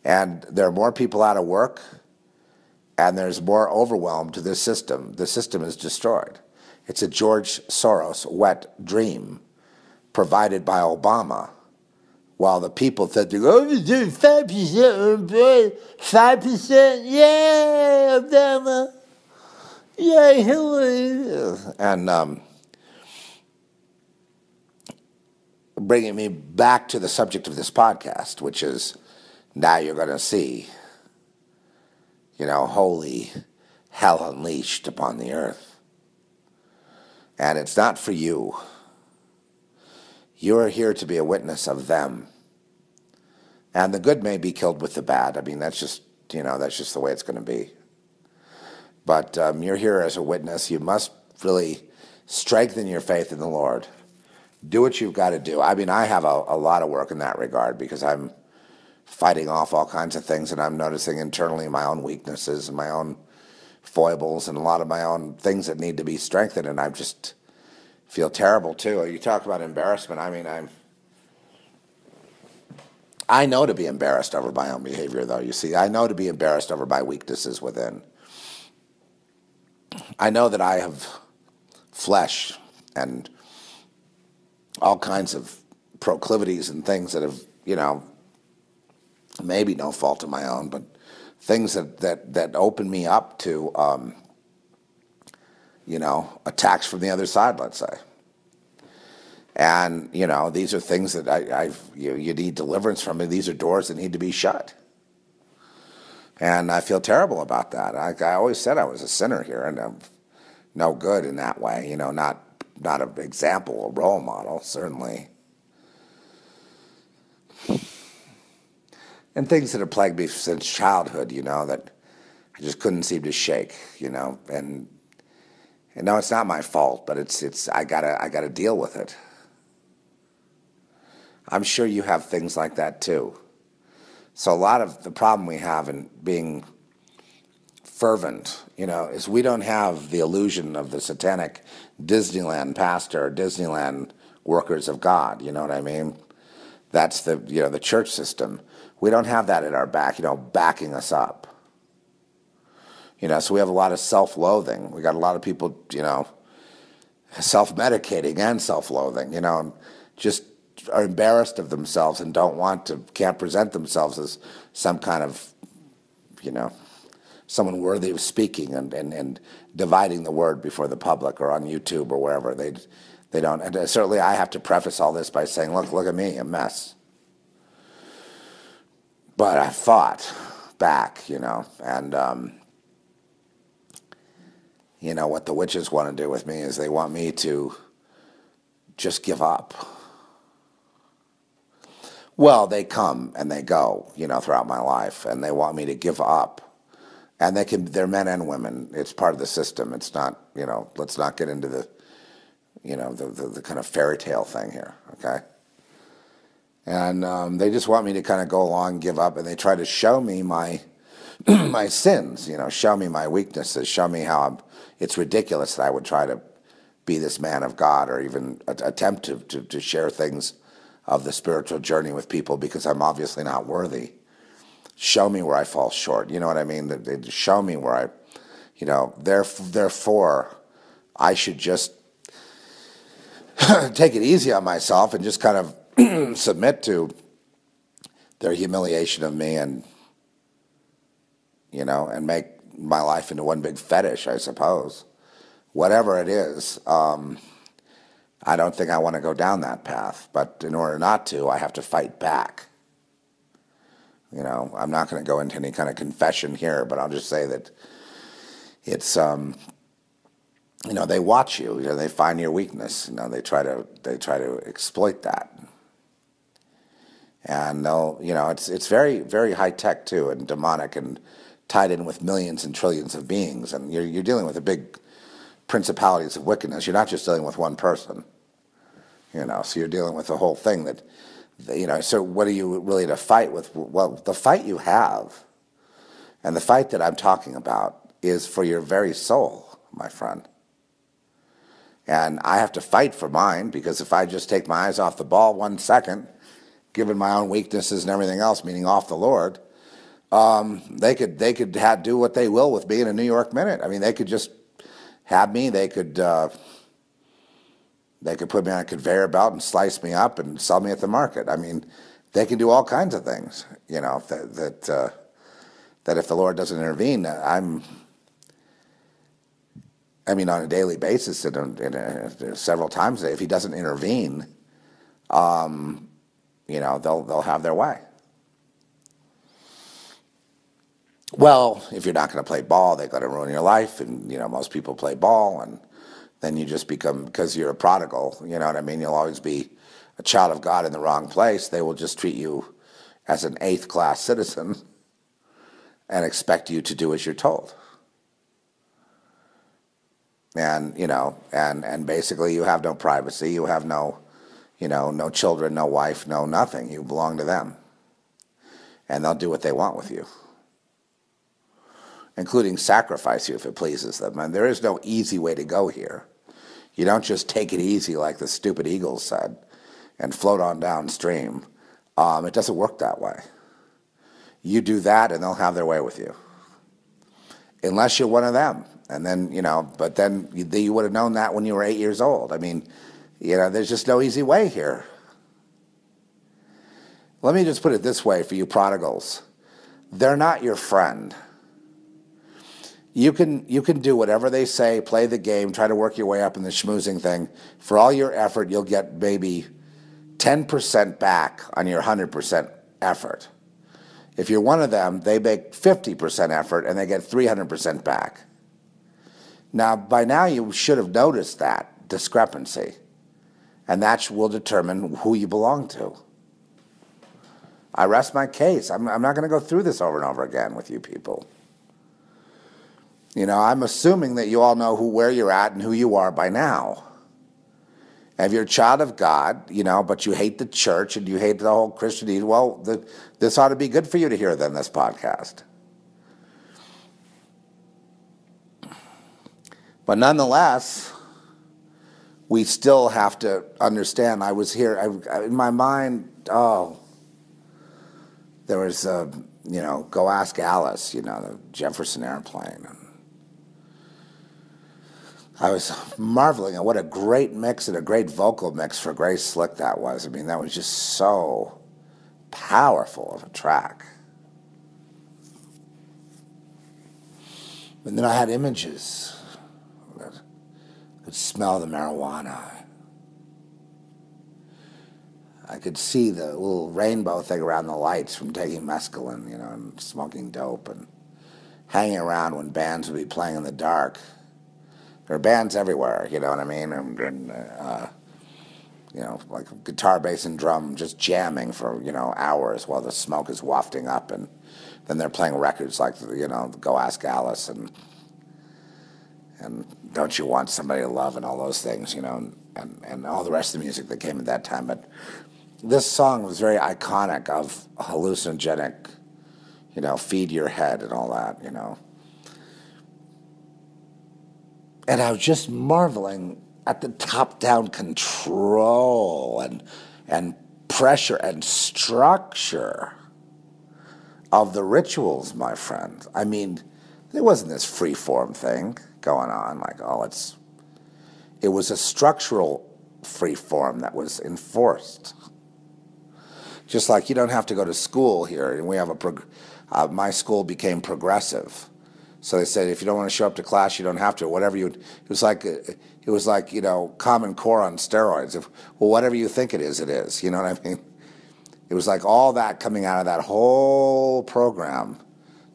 And there are more people out of work, and there's more overwhelm to this system. The system is destroyed. It's a George Soros wet dream provided by Obama. While the people said, oh, we're doing 5%, 5%, yay, Obama, yay, Hillary. And um, bringing me back to the subject of this podcast, which is now you're going to see, you know, holy hell unleashed upon the earth. And it's not for you. You are here to be a witness of them. And the good may be killed with the bad. I mean, that's just, you know, that's just the way it's going to be. But um, you're here as a witness. You must really strengthen your faith in the Lord do what you've got to do. I mean, I have a, a lot of work in that regard because I'm fighting off all kinds of things and I'm noticing internally my own weaknesses and my own foibles and a lot of my own things that need to be strengthened and I just feel terrible too. You talk about embarrassment. I mean, I'm I know to be embarrassed over my own behavior though, you see. I know to be embarrassed over my weaknesses within. I know that I have flesh and all kinds of proclivities and things that have, you know, maybe no fault of my own, but things that, that, that open me up to, um, you know, attacks from the other side, let's say. And, you know, these are things that I, I've, you, you need deliverance from, and these are doors that need to be shut. And I feel terrible about that. I, I always said I was a sinner here, and I'm no good in that way, you know, not not an example, a role model, certainly. And things that have plagued me since childhood, you know, that I just couldn't seem to shake, you know, and and no, it's not my fault, but it's it's I gotta I gotta deal with it. I'm sure you have things like that too. So a lot of the problem we have in being fervent, you know, is we don't have the illusion of the satanic Disneyland pastor or Disneyland workers of God. You know what I mean? That's the you know the church system. We don't have that at our back, you know, backing us up. You know, so we have a lot of self-loathing. We got a lot of people, you know, self-medicating and self-loathing. You know, and just are embarrassed of themselves and don't want to, can't present themselves as some kind of, you know, someone worthy of speaking and, and, and dividing the word before the public or on YouTube or wherever. They, they don't. And uh, certainly I have to preface all this by saying, look, look at me, a mess. But I fought back, you know, and, um, you know, what the witches want to do with me is they want me to just give up. Well, they come and they go, you know, throughout my life, and they want me to give up. And they can, they're men and women. It's part of the system. It's not, you know, let's not get into the, you know, the, the, the kind of fairy tale thing here, okay? And um, they just want me to kind of go along, give up, and they try to show me my, my sins, you know, show me my weaknesses, show me how I'm, it's ridiculous that I would try to be this man of God or even attempt to, to, to share things of the spiritual journey with people because I'm obviously not worthy. Show me where I fall short. You know what I mean? They show me where I, you know, therefore, I should just take it easy on myself and just kind of submit to their humiliation of me and, you know, and make my life into one big fetish, I suppose. Whatever it is. Um, I don't think I want to go down that path. But in order not to, I have to fight back. You know, I'm not going to go into any kind of confession here, but I'll just say that it's, um, you know, they watch you. You know, they find your weakness. You know, they try to they try to exploit that. And they'll, you know, it's it's very very high tech too, and demonic, and tied in with millions and trillions of beings. And you're you're dealing with a big principalities of wickedness. You're not just dealing with one person. You know, so you're dealing with the whole thing that, you know, so what are you really to fight with? Well, the fight you have, and the fight that I'm talking about, is for your very soul, my friend. And I have to fight for mine because if I just take my eyes off the ball one second, given my own weaknesses and everything else, meaning off the Lord, um, they could they could have, do what they will with being a New York minute. I mean, they could just have me. They could uh, they could put me on a conveyor belt and slice me up and sell me at the market. I mean, they can do all kinds of things, you know, that, that, uh, that if the Lord doesn't intervene, I'm, I mean, on a daily basis, and, and several times a day, if he doesn't intervene, um, you know, they'll, they'll have their way. Well, if you're not going to play ball, they're going to ruin your life, and you know most people play ball, and then you just become, because you're a prodigal, you know what I mean? You'll always be a child of God in the wrong place. They will just treat you as an eighth class citizen and expect you to do as you're told. And, you know, and, and basically you have no privacy. You have no, you know, no children, no wife, no nothing. You belong to them. And they'll do what they want with you including sacrifice you if it pleases them. And there is no easy way to go here. You don't just take it easy like the stupid Eagles said and float on downstream. Um, it doesn't work that way. You do that and they'll have their way with you. Unless you're one of them. And then, you know, but then you, you would have known that when you were eight years old. I mean, you know, there's just no easy way here. Let me just put it this way for you prodigals they're not your friend you can you can do whatever they say, play the game, try to work your way up in the schmoozing thing. For all your effort, you'll get maybe 10% back on your 100% effort. If you're one of them, they make 50% effort and they get 300% back. Now, by now you should have noticed that discrepancy. And that will determine who you belong to. I rest my case. I'm, I'm not going to go through this over and over again with you people. You know, I'm assuming that you all know who, where you're at and who you are by now. If you're a child of God, you know, but you hate the church and you hate the whole Christianity, well, the, this ought to be good for you to hear then this podcast. But nonetheless, we still have to understand. I was here I, in my mind. Oh, there was a, you know, go ask Alice. You know, the Jefferson airplane. I was marveling at what a great mix and a great vocal mix for Grace Slick that was. I mean, that was just so powerful of a track. And then I had images could smell the marijuana. I could see the little rainbow thing around the lights from taking mescaline, you know, and smoking dope and hanging around when bands would be playing in the dark. There are bands everywhere, you know what I mean? And, and uh, you know, like guitar, bass, and drum just jamming for, you know, hours while the smoke is wafting up. And then they're playing records like, you know, Go Ask Alice and, and Don't You Want Somebody to Love and all those things, you know, and, and, all the rest of the music that came at that time. But this song was very iconic of hallucinogenic, you know, feed your head and all that, you know. And I was just marveling at the top down control and, and pressure and structure of the rituals, my friend. I mean, there wasn't this free form thing going on, like, oh, it's. It was a structural free form that was enforced. Just like you don't have to go to school here, and we have a. Prog- uh, my school became progressive, so they said if you don't want to show up to class, you don't have to. Whatever you, it was like it was like you know Common Core on steroids. If well, whatever you think it is, it is. You know what I mean? It was like all that coming out of that whole program,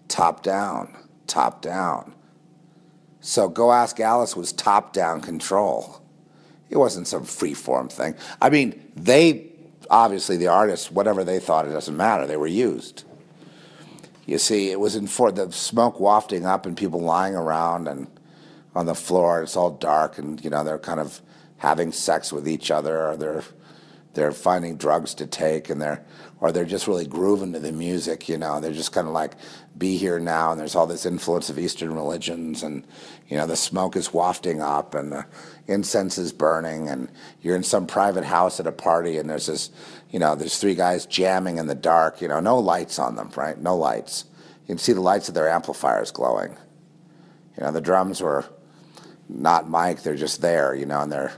top down, top down. So go ask Alice was top down control. It wasn't some free form thing. I mean, they obviously the artists, whatever they thought, it doesn't matter. They were used. You see, it was in for the smoke wafting up and people lying around and on the floor. It's all dark, and you know they're kind of having sex with each other, or they're they're finding drugs to take, and they're or they're just really grooving to the music. You know, they're just kind of like be here now, and there's all this influence of Eastern religions, and you know the smoke is wafting up, and the incense is burning, and you're in some private house at a party, and there's this, you know, there's three guys jamming in the dark. You know, no lights on them, right? No lights. You can see the lights of their amplifiers glowing. You know, the drums were not mic; they're just there. You know, and they're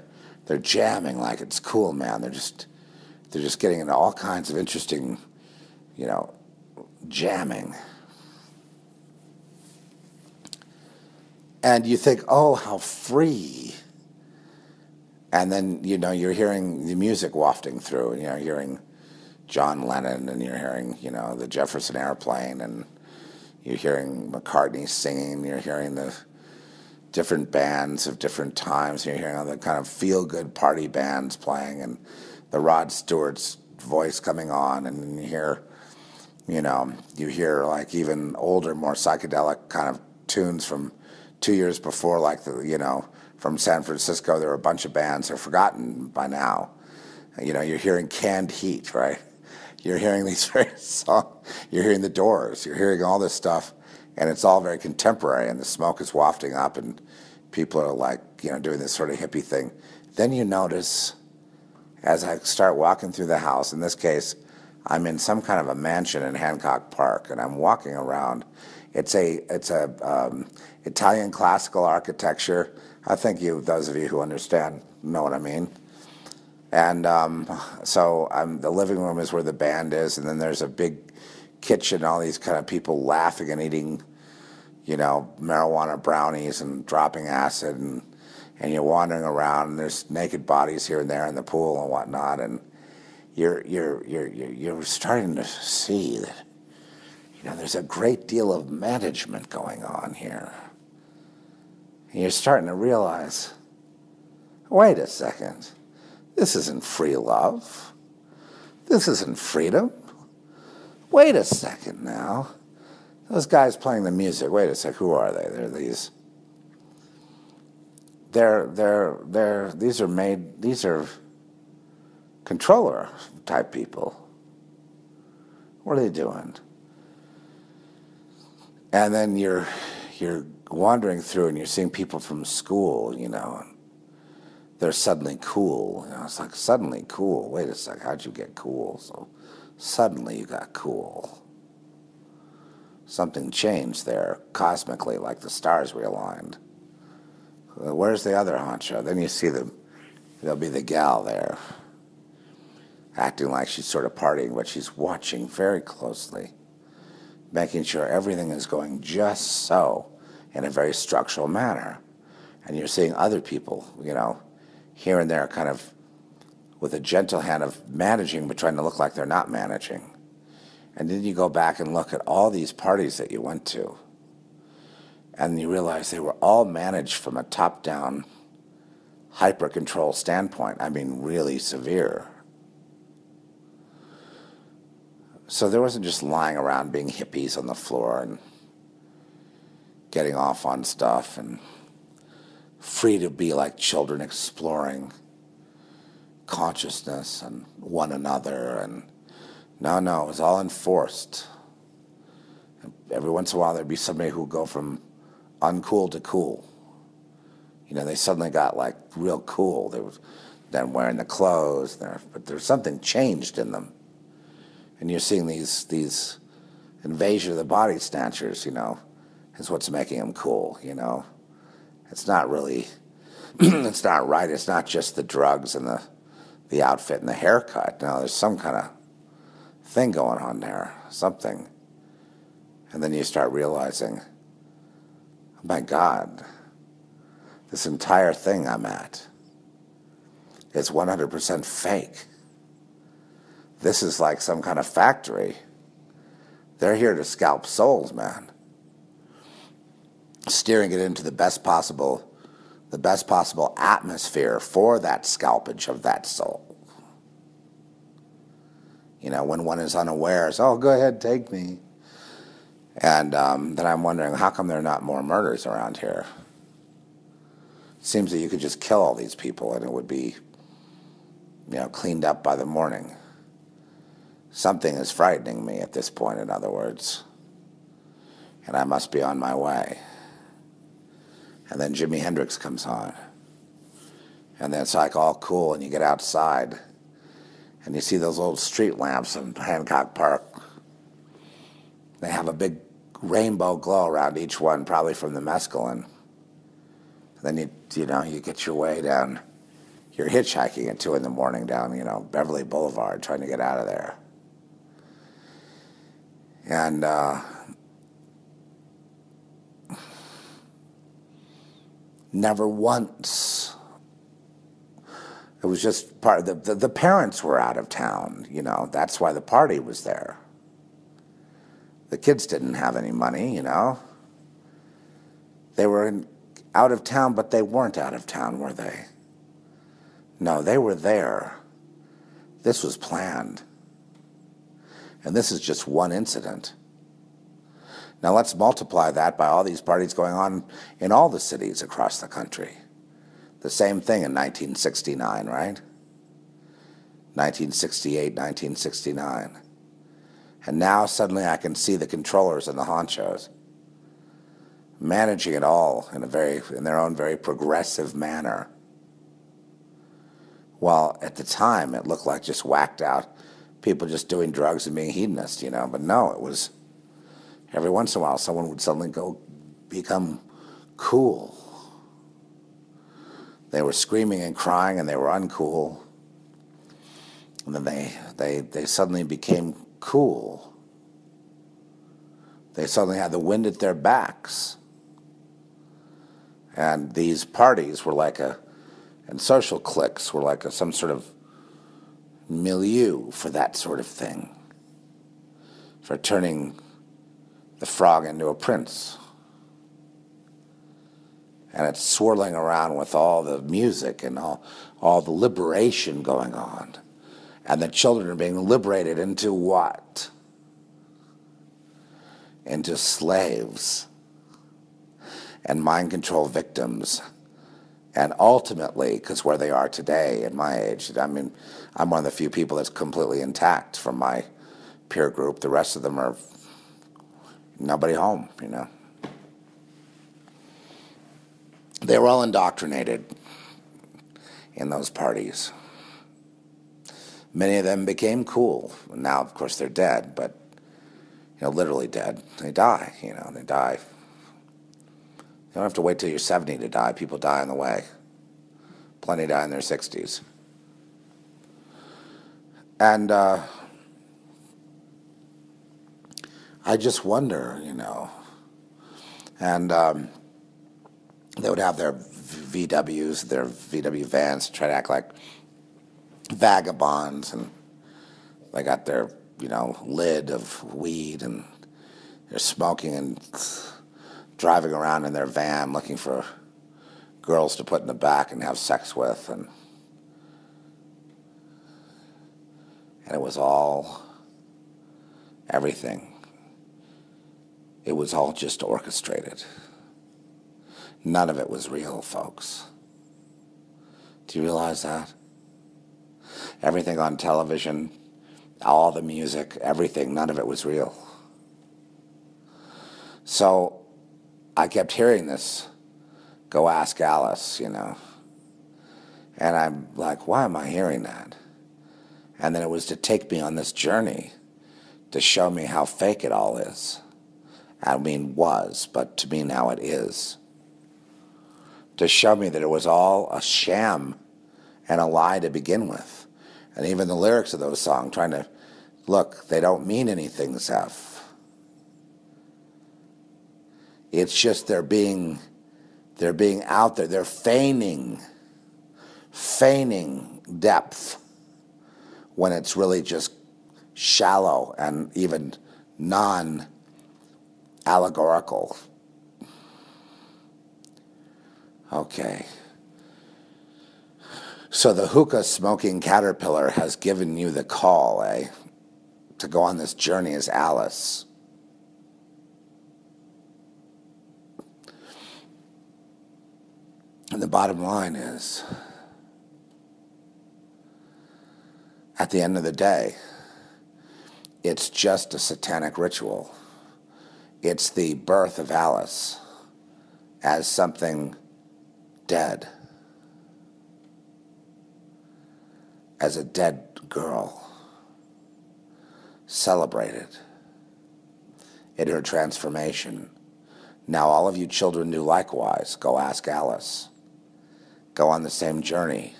they're jamming like it's cool, man. They're just they're just getting into all kinds of interesting, you know, jamming. And you think, oh, how free. And then, you know, you're hearing the music wafting through, and you're hearing John Lennon, and you're hearing, you know, the Jefferson Airplane, and you're hearing McCartney singing, you're hearing the different bands of different times, you're hearing all the kind of feel good party bands playing, and the Rod Stewart's voice coming on, and you hear, you know, you hear like even older, more psychedelic kind of tunes from two years before, like the, you know, from San Francisco. There were a bunch of bands that are forgotten by now. You know, you're hearing Canned Heat, right? You're hearing these very songs. You're hearing the Doors. You're hearing all this stuff, and it's all very contemporary. And the smoke is wafting up, and people are like, you know, doing this sort of hippie thing. Then you notice as I start walking through the house. In this case, I'm in some kind of a mansion in Hancock Park, and I'm walking around. It's a it's a um, Italian classical architecture. I think you, those of you who understand, know what I mean. And um, so the living room is where the band is, and then there's a big kitchen. All these kind of people laughing and eating, you know, marijuana brownies and dropping acid and and you're wandering around and there's naked bodies here and there in the pool and whatnot and you're you're you're you're starting to see that you know there's a great deal of management going on here and you're starting to realize wait a second. This isn't free love. This isn't freedom. Wait a second now. Those guys playing the music, wait a sec, who are they? They're these. They're, they're, they're, these are made, these are controller type people. What are they doing? And then you're, you're wandering through and you're seeing people from school, you know, they're suddenly cool. You know, it's like suddenly cool. Wait a sec, how'd you get cool? So suddenly you got cool. Something changed there cosmically, like the stars realigned. Where's the other honcho? Then you see them. There'll be the gal there, acting like she's sort of partying, but she's watching very closely, making sure everything is going just so in a very structural manner. And you're seeing other people, you know, here and there kind of with a gentle hand of managing, but trying to look like they're not managing. And then you go back and look at all these parties that you went to, and you realize they were all managed from a top down, hyper control standpoint. I mean, really severe. So there wasn't just lying around being hippies on the floor and getting off on stuff and free to be like children exploring consciousness and one another and no no it was all enforced. Every once in a while there'd be somebody who'd go from uncool to cool. You know they suddenly got like real cool. They was then wearing the clothes but there's something changed in them. And you're seeing these these invasion of the body snatchers you know is what's making them cool you know. It's not really it's not right. It's not just the drugs and the the outfit and the haircut. No there's some kind of thing going on there something. And then you start realizing oh my god this entire thing i'm at is 100% fake. This is like some kind of factory. They're here to scalp souls man. Steering it into the best possible the best possible atmosphere for that scalpage of that soul. You know, when one is unaware, oh, go ahead, take me. And um, then I'm wondering, how come there are not more murders around here? It seems that you could just kill all these people and it would be, you know, cleaned up by the morning. Something is frightening me at this point, in other words. And I must be on my way. And then Jimi Hendrix comes on. And then it's like all cool, and you get outside, and you see those old street lamps in Hancock Park. They have a big rainbow glow around each one, probably from the mescaline. then you, you know, you get your way down. You're hitchhiking at two in the morning down, you know, Beverly Boulevard, trying to get out of there. And uh, Never once. It was just part of the, the, the parents were out of town, you know, that's why the party was there. The kids didn't have any money, you know. They were in, out of town, but they weren't out of town, were they? No, they were there. This was planned. And this is just one incident. Now let's multiply that by all these parties going on in all the cities across the country. The same thing in 1969, right? 1968, 1969. And now suddenly I can see the controllers and the honchos managing it all in a very in their own very progressive manner. While at the time it looked like just whacked out people just doing drugs and being hedonists, you know, but no, it was every once in a while someone would suddenly go become cool. They were screaming and crying and they were uncool. And then they, they, they suddenly became cool. They suddenly had the wind at their backs. And these parties were like a, and social cliques were like a, some sort of milieu for that sort of thing, for turning the frog into a prince. And it's swirling around with all the music and all, all the liberation going on. And the children are being liberated into what? Into slaves and mind control victims. And ultimately, because where they are today at my age, I mean, I'm one of the few people that's completely intact from my peer group. The rest of them are nobody home, you know. They were all indoctrinated in those parties. Many of them became cool. Now, of course, they're dead, but you know, literally dead. They die. You know, they die. You don't have to wait till you're 70 to die. People die on the way. Plenty die in their 60s. And uh, I just wonder, you know. And um, they would have their VWs, their VW vans, try to act like vagabonds, and they got their, you know, lid of weed, and they're smoking and driving around in their van looking for girls to put in the back and have sex with, and and it was all everything. It was all just orchestrated. None of it was real, folks. Do you realize that? Everything on television, all the music, everything, none of it was real. So I kept hearing this go ask Alice, you know. And I'm like, why am I hearing that? And then it was to take me on this journey to show me how fake it all is. I mean, was, but to me now it is to show me that it was all a sham and a lie to begin with. And even the lyrics of those songs trying to look, they don't mean anything, Zeph. It's just they're being they're being out there. They're feigning, feigning depth when it's really just shallow and even non allegorical Okay. So the hookah smoking caterpillar has given you the call, eh? To go on this journey as Alice. And the bottom line is at the end of the day, it's just a satanic ritual. It's the birth of Alice as something dead as a dead girl celebrated in her transformation. Now, all of you children do likewise. Go ask Alice. Go on the same journey.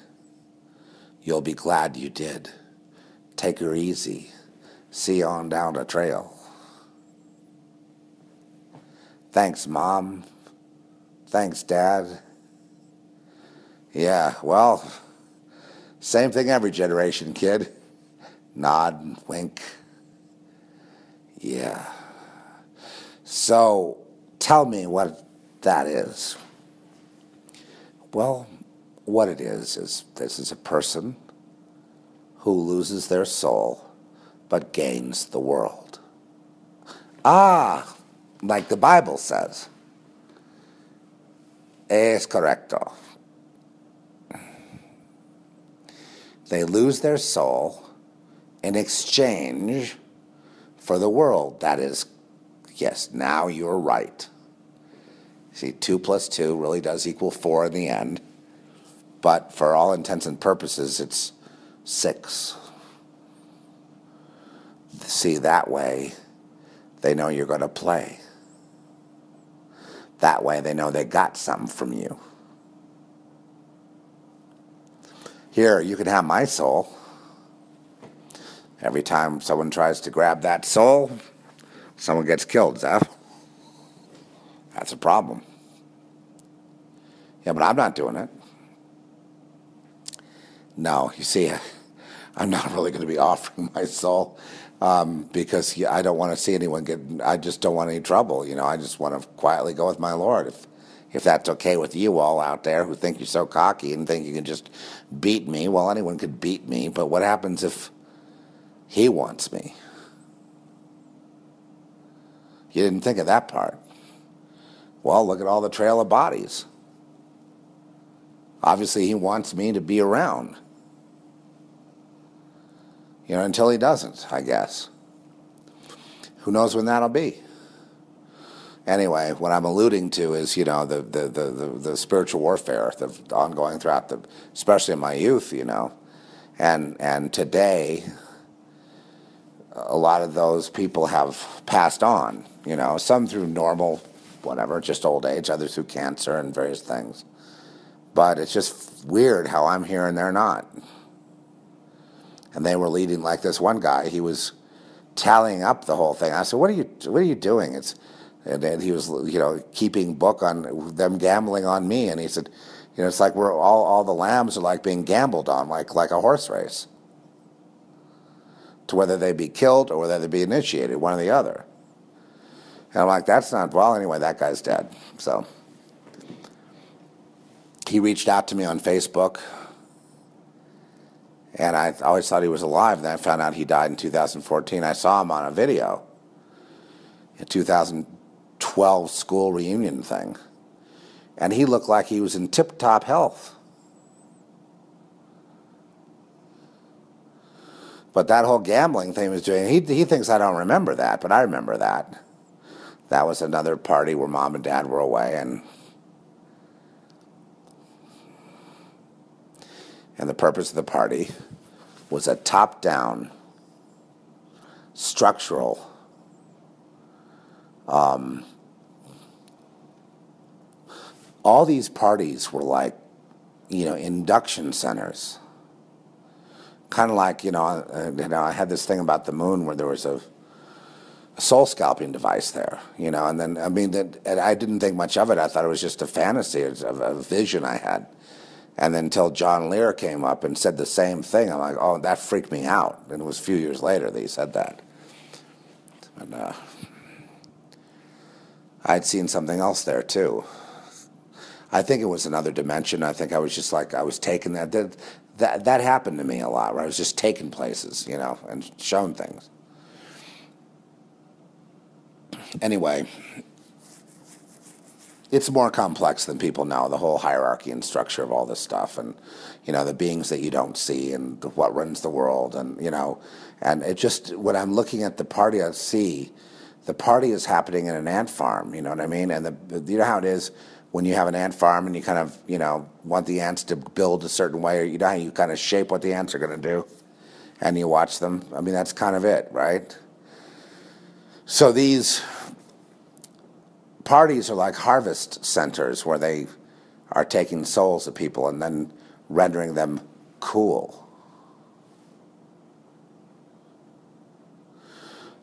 You'll be glad you did. Take her easy. See on down the trail. Thanks, Mom. Thanks, Dad. Yeah, well, same thing every generation, kid. Nod, and wink. Yeah. So tell me what that is. Well, what it is is this is a person who loses their soul but gains the world. Ah, like the Bible says. Es correcto. They lose their soul in exchange for the world. That is, yes, now you're right. See, 2 plus 2 really does equal 4 in the end. But for all intents and purposes, it's 6. See, that way, they know you're going to play. That way, they know they got something from you. Here, you can have my soul. Every time someone tries to grab that soul, someone gets killed, Zeph. That's a problem. Yeah, but I'm not doing it. No, you see, I'm not really going to be offering my soul um, because I don't want to see anyone get. I just don't want any trouble. You know, I just want to quietly go with my Lord. If If that's okay with you all out there who think you're so cocky and think you can just beat me, well, anyone could beat me, but what happens if he wants me? You didn't think of that part. Well, look at all the trail of bodies. Obviously, he wants me to be around. You know, until he doesn't, I guess. Who knows when that'll be? Anyway, what I'm alluding to is, you know, the, the, the, the, the spiritual warfare the ongoing throughout the, especially in my youth, you know. And, and today, a lot of those people have passed on, you know, some through normal, whatever, just old age, others through cancer and various things. But it's just weird how I'm here and they're not. And they were leading like this one guy, he was tallying up the whole thing. I said, "What are you what are you doing?" It's and then he was you know keeping book on them gambling on me. And he said you know it's like we're all all the lambs are like being gambled on like like a horse race. To whether they be killed or whether they be initiated one or the other. And i'm like that's not well anyway that guy's dead. So he reached out to me on facebook. And i always thought he was alive. And then i found out he died in 2014 i saw him on a video. In 2000 12 school reunion thing. And he looked like he was in tip top health. But that whole gambling thing was doing, he, he thinks I don't remember that, but I remember that. That was another party where mom and dad were away and and the purpose of the party was a top down, structural um, all these parties were like, you know, induction centers. Kind of like, you know, you know, I had this thing about the moon where there was a, a soul scalping device there, you know, and then, I mean, that, I didn't think much of it. I thought it was just a fantasy, a, a vision I had. And then until John Lear came up and said the same thing, I'm like, oh, that freaked me out. And it was a few years later that he said that. And uh, I'd seen something else there too. I think it was another dimension. I think I was just like I was taken that that that, that happened to me a lot. Where I was just taken places, you know, and shown things. Anyway, it's more complex than people know. The whole hierarchy and structure of all this stuff, and you know the beings that you don't see, and what runs the world, and you know, and it just when I'm looking at the party I see, the party is happening in an ant farm. You know what I mean? And the you know how it is when you have an ant farm and you kind of you know want the ants to build a certain way, or you know how you kind of shape what the ants are going to do, and you watch them. I mean that's kind of it, right? So these parties are like harvest centers where they are taking souls of people and then rendering them cool.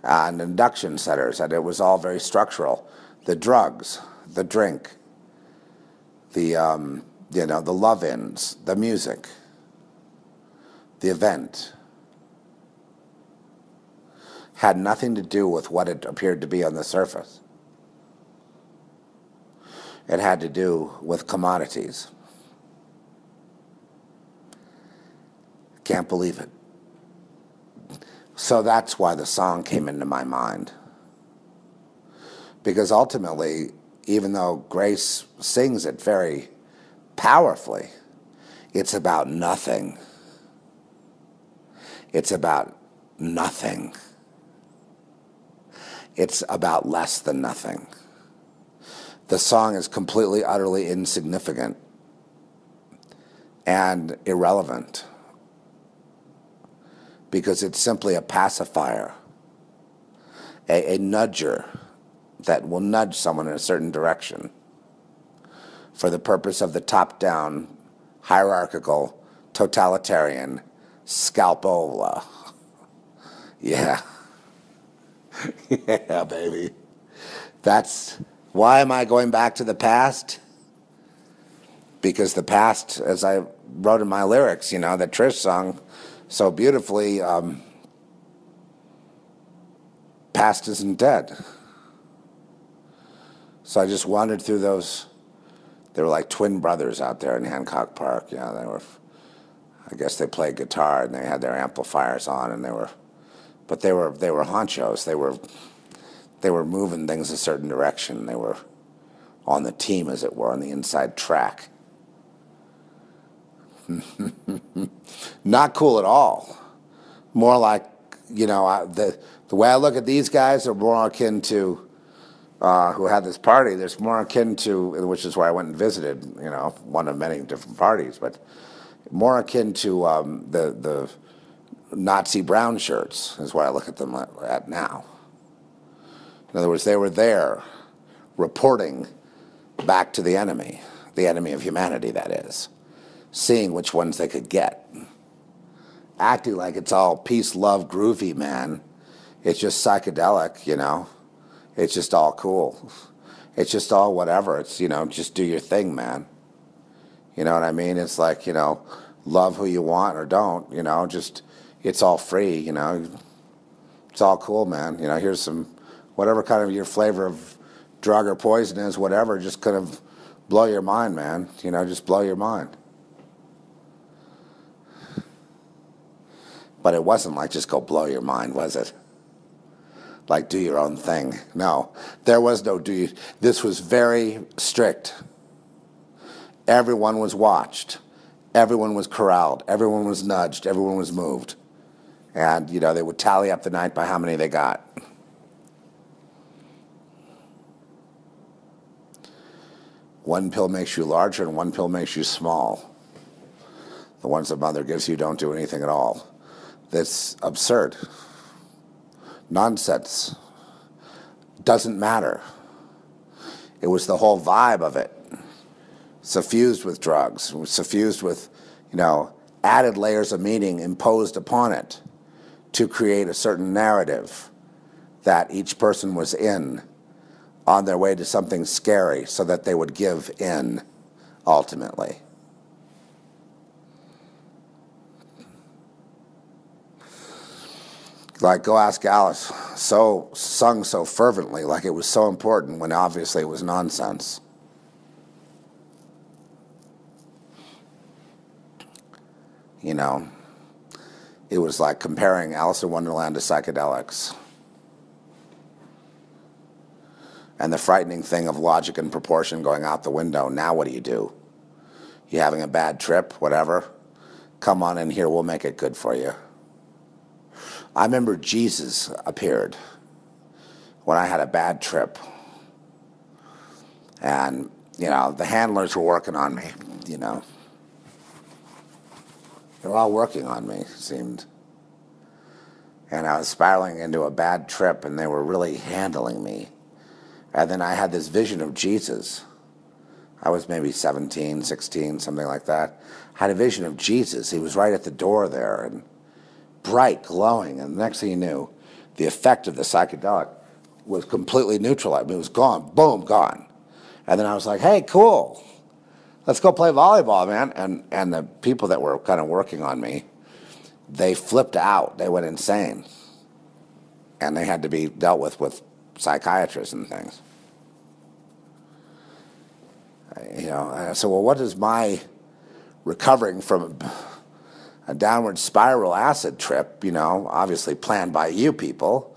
And induction centers, and it was all very structural. The drugs, the drink, the um, you know the love-ins, the music, the event had nothing to do with what it appeared to be on the surface. It had to do with commodities. Can't believe it. So that's why the song came into my mind. Because ultimately, even though Grace sings it very powerfully, it's about nothing. It's about nothing. It's about less than nothing the song is completely, utterly insignificant and irrelevant because it's simply a pacifier, a, a nudger that will nudge someone in a certain direction for the purpose of the top down, hierarchical, totalitarian scalpola. Yeah. yeah, baby. That's why am I going back to the past? Because the past, as I wrote in my lyrics, you know, that Trish sung so beautifully, um, past isn't dead. So I just wandered through those they were like twin brothers out there in Hancock Park. You know, they were. I guess they played guitar and they had their amplifiers on, and they were, but they were they were honchos. They were, they were moving things a certain direction. They were on the team, as it were, on the inside track. Not cool at all. More like, you know, I, the the way I look at these guys are more akin to uh, who had this party. There's more akin to, which is why I went and visited, you know, one of many different parties, but more akin to um, the the Nazi brown shirts is what I look at them at now. In other words, they were there reporting back to the enemy, the enemy of humanity, that is, seeing which ones they could get. Acting like it's all peace, love, groovy, man. It's just psychedelic, you know. It's just all cool. It's just all whatever. It's, you know, just do your thing, man. You know what I mean? It's like, you know, love who you want or don't, you know, just, it's all free, you know. It's all cool, man. You know, here's some, whatever kind of your flavor of drug or poison is, whatever, just kind of blow your mind, man. You know, just blow your mind. But it wasn't like just go blow your mind, was it? Like do your own thing. No, there was no do you. This was very strict. Everyone was watched. Everyone was corralled. Everyone was nudged. Everyone was moved. And, you know, they would tally up the night by how many they got. One pill makes you larger and one pill makes you small. The ones the mother gives you don't do anything at all. That's absurd. Nonsense. Doesn't matter. It was the whole vibe of it. Suffused with drugs, suffused with, you know, added layers of meaning imposed upon it to create a certain narrative that each person was in on their way to something scary so that they would give in ultimately. Like Go Ask Alice, so sung so fervently, like it was so important when obviously it was nonsense. You know, it was like comparing Alice in Wonderland to psychedelics. And the frightening thing of logic and proportion going out the window. Now, what do you do? You having a bad trip, whatever? Come on in here, we'll make it good for you. I remember Jesus appeared when I had a bad trip. And, you know, the handlers were working on me, you know. They were all working on me, it seemed. And I was spiraling into a bad trip, and they were really handling me. And then I had this vision of Jesus. I was maybe 17, 16, something like that. I had a vision of Jesus. He was right at the door there and bright, glowing. And the next thing you knew, the effect of the psychedelic was completely neutralized. It was gone. Boom, gone. And then I was like, hey, cool. Let's go play volleyball, man. And, and the people that were kind of working on me, they flipped out. They went insane. And they had to be dealt with with psychiatrists and things. You know, I said, well, what is my recovering from a downward spiral acid trip, you know, obviously planned by you people,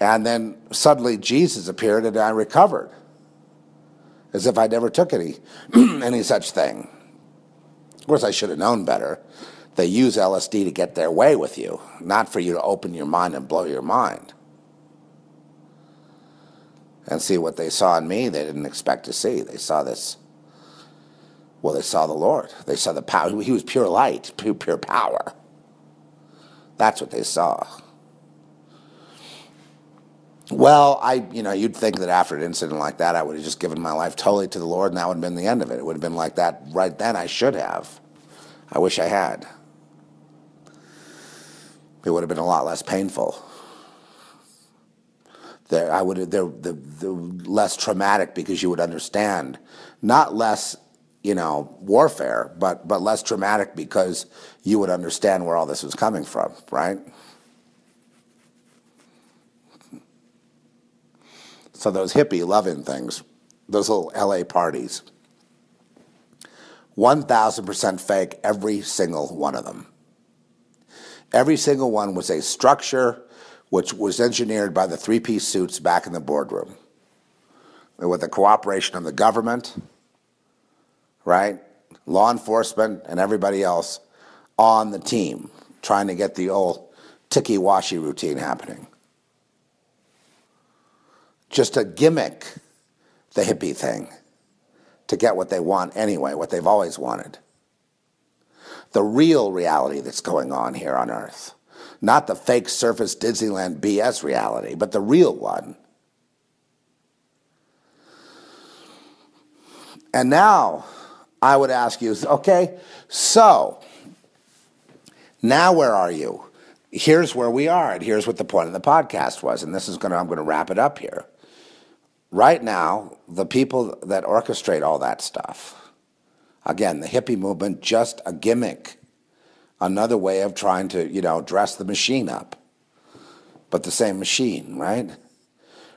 and then suddenly Jesus appeared and I recovered as if I never took any, any such thing. Of course, I should have known better. They use LSD to get their way with you, not for you to open your mind and blow your mind and see what they saw in me they didn't expect to see. They saw this. Well, they saw the Lord. They saw the power. He was pure light, pure, pure power. That's what they saw. Well, I, you know, you'd think that after an incident like that, I would have just given my life totally to the Lord, and that would have been the end of it. It would have been like that right then. I should have. I wish I had. It would have been a lot less painful there I would they're the, the less traumatic because you would understand, not less you know warfare, but but less traumatic because you would understand where all this was coming from, right? So those hippie loving things, those little LA parties, 1,000% fake, every single one of them. Every single one was a structure which was engineered by the three piece suits back in the boardroom with the cooperation of the government, right? Law enforcement and everybody else on the team trying to get the old ticky washy routine happening. Just a gimmick, the hippie thing, to get what they want anyway, what they've always wanted. The real reality that's going on here on Earth. Not the fake surface Disneyland BS reality, but the real one. And now I would ask you, okay, so now where are you? Here's where we are, and here's what the point of the podcast was, and this is gonna I'm gonna wrap it up here. Right now, the people that orchestrate all that stuff, again, the hippie movement, just a gimmick, another way of trying to, you know, dress the machine up. But the same machine, right?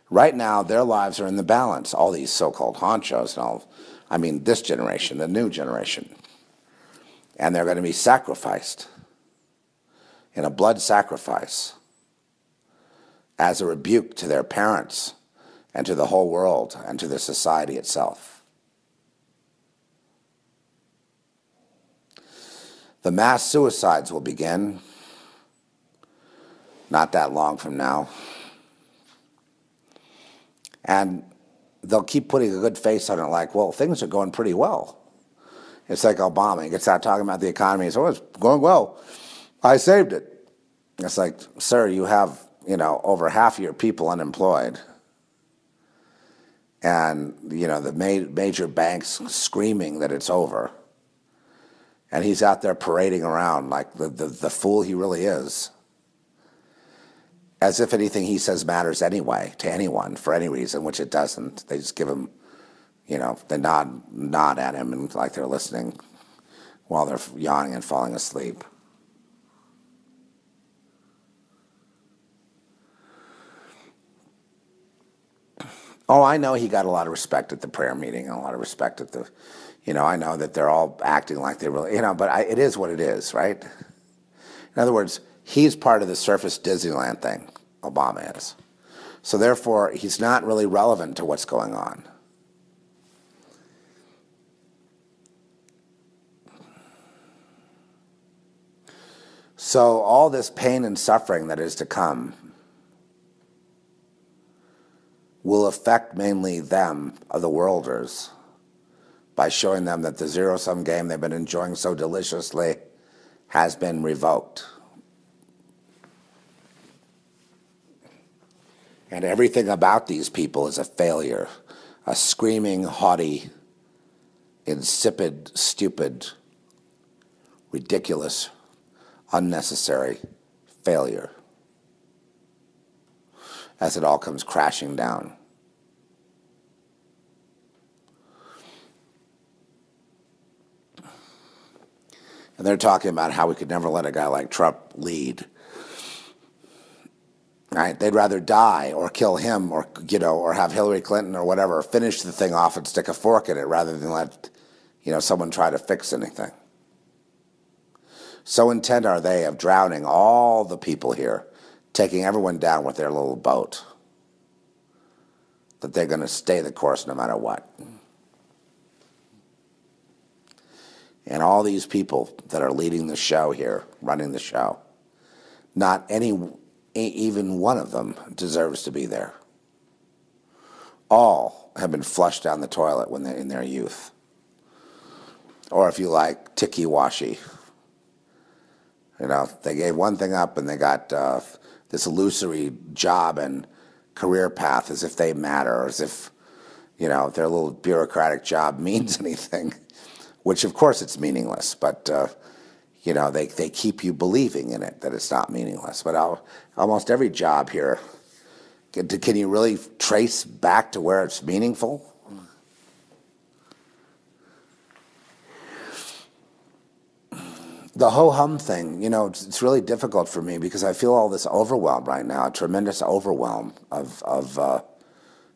Right now, their lives are in the balance, all these so called honchos and all I mean, this generation, the new generation. And they're going to be sacrificed in a blood sacrifice as a rebuke to their parents and to the whole world and to the society itself. The mass suicides will begin not that long from now. And they'll keep putting a good face on it, like, well, things are going pretty well. It's like Obama. He gets out talking about the economy. He says, oh, it's going well. I saved it. It's like, sir, you have, you know, over half your people unemployed. And, you know, the ma- major banks screaming that it's over. And he's out there parading around like the, the, the fool he really is as if anything he says matters anyway to anyone for any reason, which it doesn't. They just give him, you know, they nod nod at him and like they're listening while they're yawning and falling asleep. Oh, I know he got a lot of respect at the prayer meeting and a lot of respect at the, you know, I know that they're all acting like they really, you know, but I, it is what it is, right? In other words, he's part of the surface Disneyland thing. Obama is. So therefore, he's not really relevant to what's going on. So all this pain and suffering that is to come will affect mainly them, the worlders, by showing them that the zero sum game they've been enjoying so deliciously has been revoked. And everything about these people is a failure, a screaming, haughty, insipid, stupid, ridiculous, unnecessary failure as it all comes crashing down. And they're talking about how we could never let a guy like Trump lead. Right? They'd rather die or kill him or you know or have Hillary Clinton or whatever finish the thing off and stick a fork in it rather than let you know someone try to fix anything. So intent are they of drowning all the people here, taking everyone down with their little boat, that they're going to stay the course no matter what. And all these people that are leading the show here, running the show, not any even one of them deserves to be there. All have been flushed down the toilet when in their youth. Or if you like, ticky washy. You know, they gave one thing up and they got uh, this illusory job and career path as if they matter, as if, you know, their little bureaucratic job means anything, which of course it's meaningless, but. Uh, you know, they, they keep you believing in it, that it's not meaningless. But I'll, almost every job here, can, can you really trace back to where it's meaningful? The ho hum thing, you know, it's, really difficult for me because I feel all this overwhelm right now, a tremendous overwhelm of, of uh,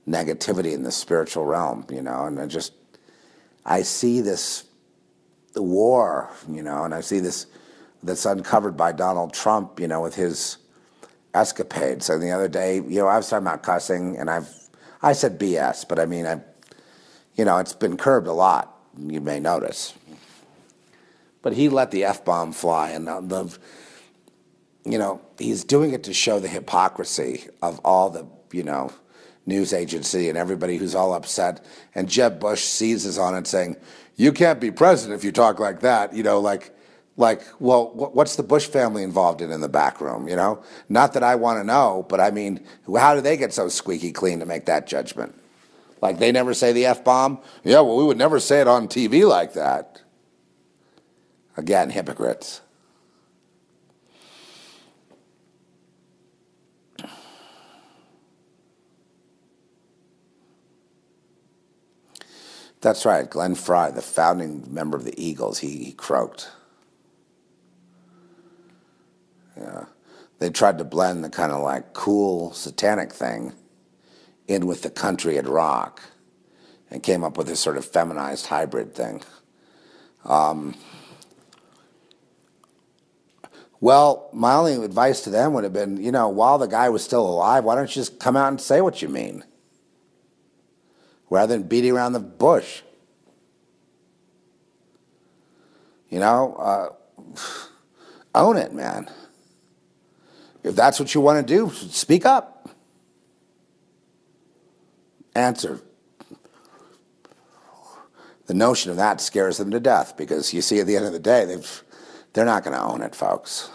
negativity in the spiritual realm, you know, and I just, I see this the war, you know, and I see this that's uncovered by Donald Trump, you know, with his escapades. So the other day, you know, I was talking about cussing, and I've I said BS, but I mean, I, you know, it's been curbed a lot. You may notice, but he let the f bomb fly, and the, the, you know, he's doing it to show the hypocrisy of all the, you know, news agency and everybody who's all upset. And Jeb Bush seizes on it, saying, "You can't be president if you talk like that." You know, like like, well, what's the Bush family involved in in the back room? You know, not that I want to know, but I mean, how do they get so squeaky clean to make that judgment? Like they never say the f bomb. Yeah, well, we would never say it on TV like that. Again, hypocrites. That's right, Glenn Frey, the founding member of the Eagles, he, he croaked. Yeah. They tried to blend the kind of like cool satanic thing in with the country and rock and came up with this sort of feminized hybrid thing. Um, well, my only advice to them would have been, you know, while the guy was still alive, why don't you just come out and say what you mean? Rather than beating around the bush. You know, uh, own it, man. If that's what you want to do, speak up. Answer. The notion of that scares them to death because you see, at the end of the day, they've, they're not going to own it, folks.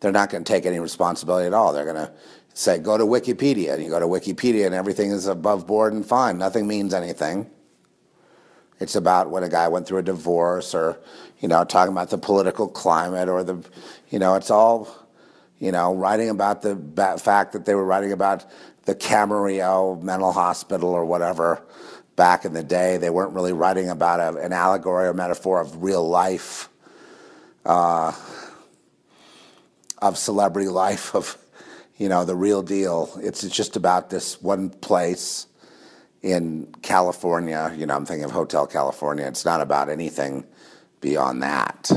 They're not going to take any responsibility at all. They're going to say, go to Wikipedia. And you go to Wikipedia and everything is above board and fine. Nothing means anything. It's about when a guy went through a divorce or, you know, talking about the political climate or the, you know, it's all you know, writing about the fact that they were writing about the Camarillo mental hospital or whatever back in the day. They weren't really writing about a, an allegory or metaphor of real life, uh, of celebrity life, of, you know, the real deal. It's, just about this one place in California. You know, I'm thinking of Hotel California. It's not about anything beyond that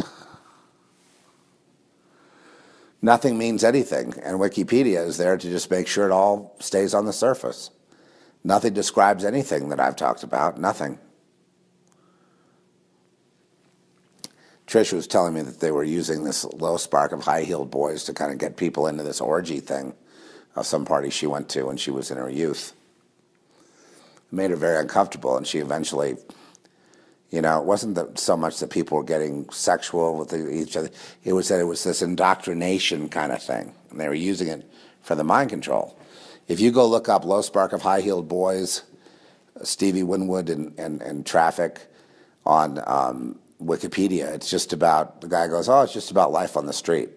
nothing means anything. And Wikipedia is there to just make sure it all stays on the surface. Nothing describes anything that I've talked about, nothing. Trish was telling me that they were using this low spark of high heeled boys to kind of get people into this orgy thing of some party she went to when she was in her youth. It made her very uncomfortable, and she eventually you know, it wasn't that so much that people were getting sexual with each other. It was that it was this indoctrination kind of thing, and they were using it for the mind control. If you go look up low spark of high heeled boys, Stevie Winwood and, and, and traffic on um, Wikipedia, it's just about the guy goes, oh, it's just about life on the street.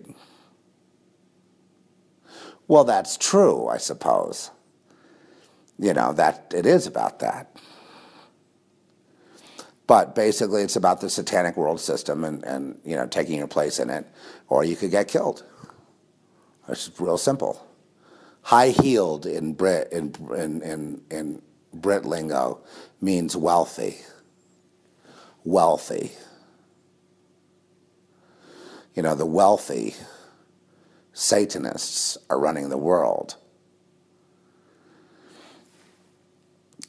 Well, that's true, I suppose. You know, that it is about that. But basically, it's about the satanic world system and, and you know taking your place in it, or you could get killed. It's real simple. High heeled in Brit in, in, in, in Brit lingo means wealthy. Wealthy. You know, the wealthy Satanists are running the world.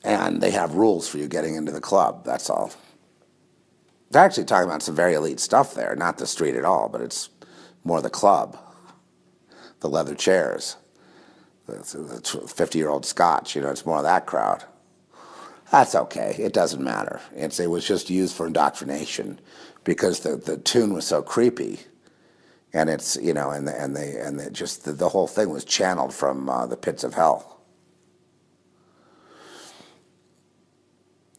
And they have rules for you getting into the club, that's all. They're actually talking about some very elite stuff there, not the street at all, but it's more the club, the leather chairs, the 50 year old scotch, you know, it's more of that crowd. That's okay. It doesn't matter. It's, it was just used for indoctrination because the, the tune was so creepy. And it's, you know, and, the, and, they, and they just, the, the whole thing was channeled from uh, the pits of hell.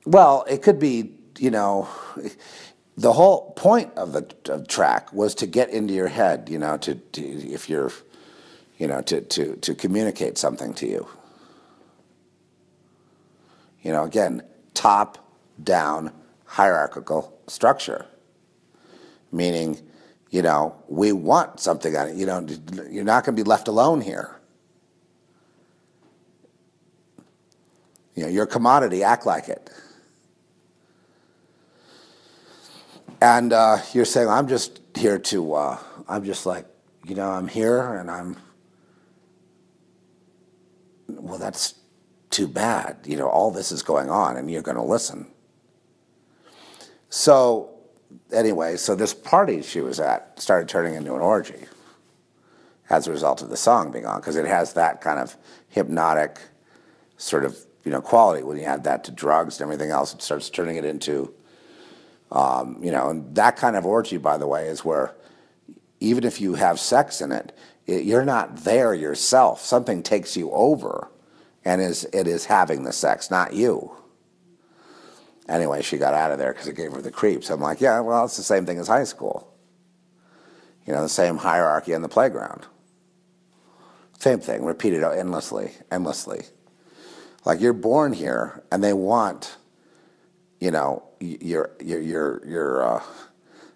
Well, it could be, you know, the whole point of the of track was to get into your head, you know, to, to if you're, you know, to, to, to communicate something to you. You know, again, top down hierarchical structure, meaning, you know, we want something on it. You know, you're not going to be left alone here. You know, you're a commodity, act like it. And uh, you're saying, I'm just here to, uh, I'm just like, you know, I'm here and I'm, well, that's too bad. You know, all this is going on and you're going to listen. So, anyway, so this party she was at started turning into an orgy as a result of the song being on because it has that kind of hypnotic sort of you know quality when you add that to drugs and everything else it starts turning it into um, you know and that kind of orgy by the way is where even if you have sex in it, it you're not there yourself. Something takes you over and is it is having the sex not you anyway she got out of there because it gave her the creeps i'm like yeah well it's the same thing as high school you know the same hierarchy on the playground same thing, repeated endlessly, endlessly. Like you're born here, and they want, you know, your your your your, uh,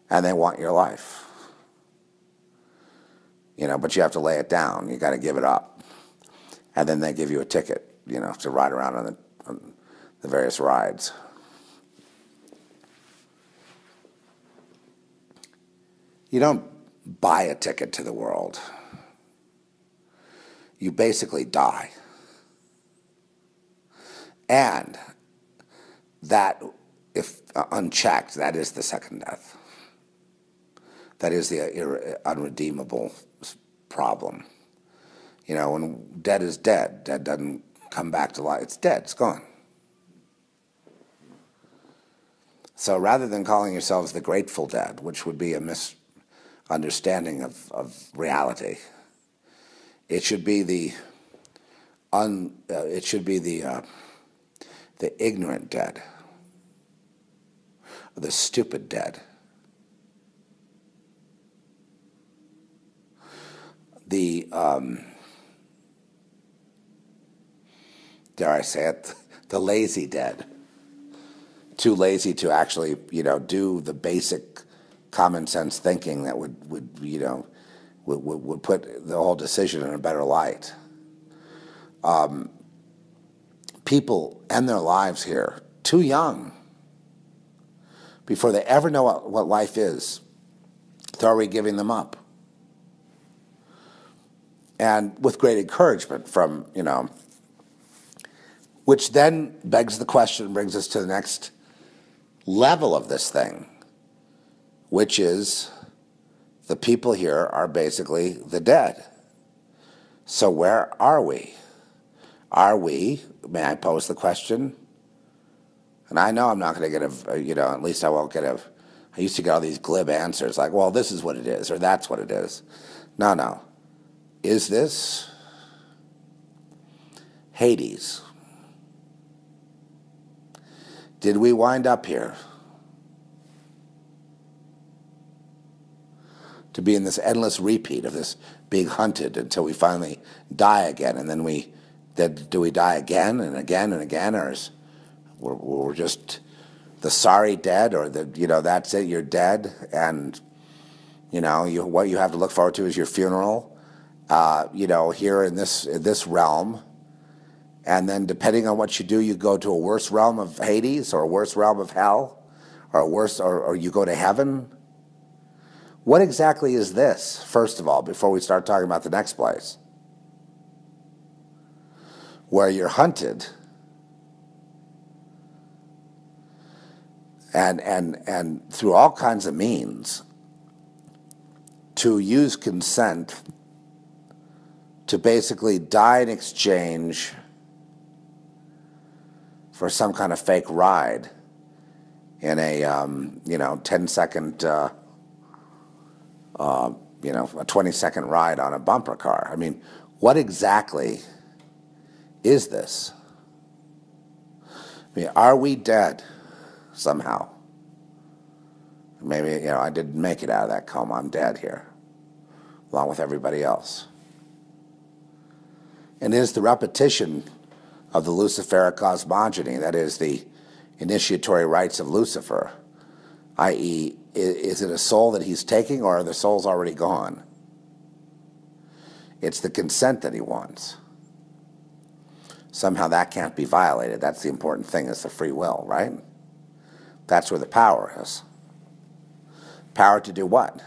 and they want your life. You know, but you have to lay it down. You got to give it up, and then they give you a ticket. You know, to ride around on the on the various rides. You don't buy a ticket to the world you basically die. And that, if uh, unchecked, that is the second death. That is the uh, unredeemable problem. You know, when dead is dead, dead doesn't come back to life. It's dead, it's gone. So rather than calling yourselves the Grateful Dead, which would be a misunderstanding of, of reality, it should be the un, uh, it should be the uh, the ignorant dead, the stupid dead, the um, dare I say it, the lazy dead, too lazy to actually you know do the basic common sense thinking that would would you know would, would, would put the whole decision in a better light. Um, people end their lives here too young before they ever know what, what life is. They're already giving them up. And with great encouragement from, you know, which then begs the question, brings us to the next level of this thing, which is the people here are basically the dead. So where are we? Are we, may I pose the question? And I know I'm not going to get a, you know, at least I won't get a, I used to get all these glib answers like, well, this is what it is, or that's what it is. No, no. Is this Hades? Did we wind up here? To be in this endless repeat of this being hunted until we finally die again, and then we then do we die again and again and again, or is we're, we're just the sorry dead, or the you know that's it, you're dead, and you know you what you have to look forward to is your funeral, uh, you know here in this in this realm, and then depending on what you do, you go to a worse realm of Hades or a worse realm of hell, or a worse or, or you go to heaven what exactly is this, first of all, before we start talking about the next place? Where you're hunted and, and, and through all kinds of means to use consent to basically die in exchange for some kind of fake ride in a um, you know 10 second uh, uh, you know, a 20 second ride on a bumper car. I mean, what exactly is this? I mean, are we dead somehow? Maybe, you know, I didn't make it out of that coma. I'm dead here, along with everybody else. And is the repetition of the Luciferic cosmogony, that is, the initiatory rites of Lucifer, i.e., is it a soul that he's taking or are the souls already gone? It's the consent that he wants. Somehow that can't be violated. That's the important thing, is the free will, right? That's where the power is. Power to do what?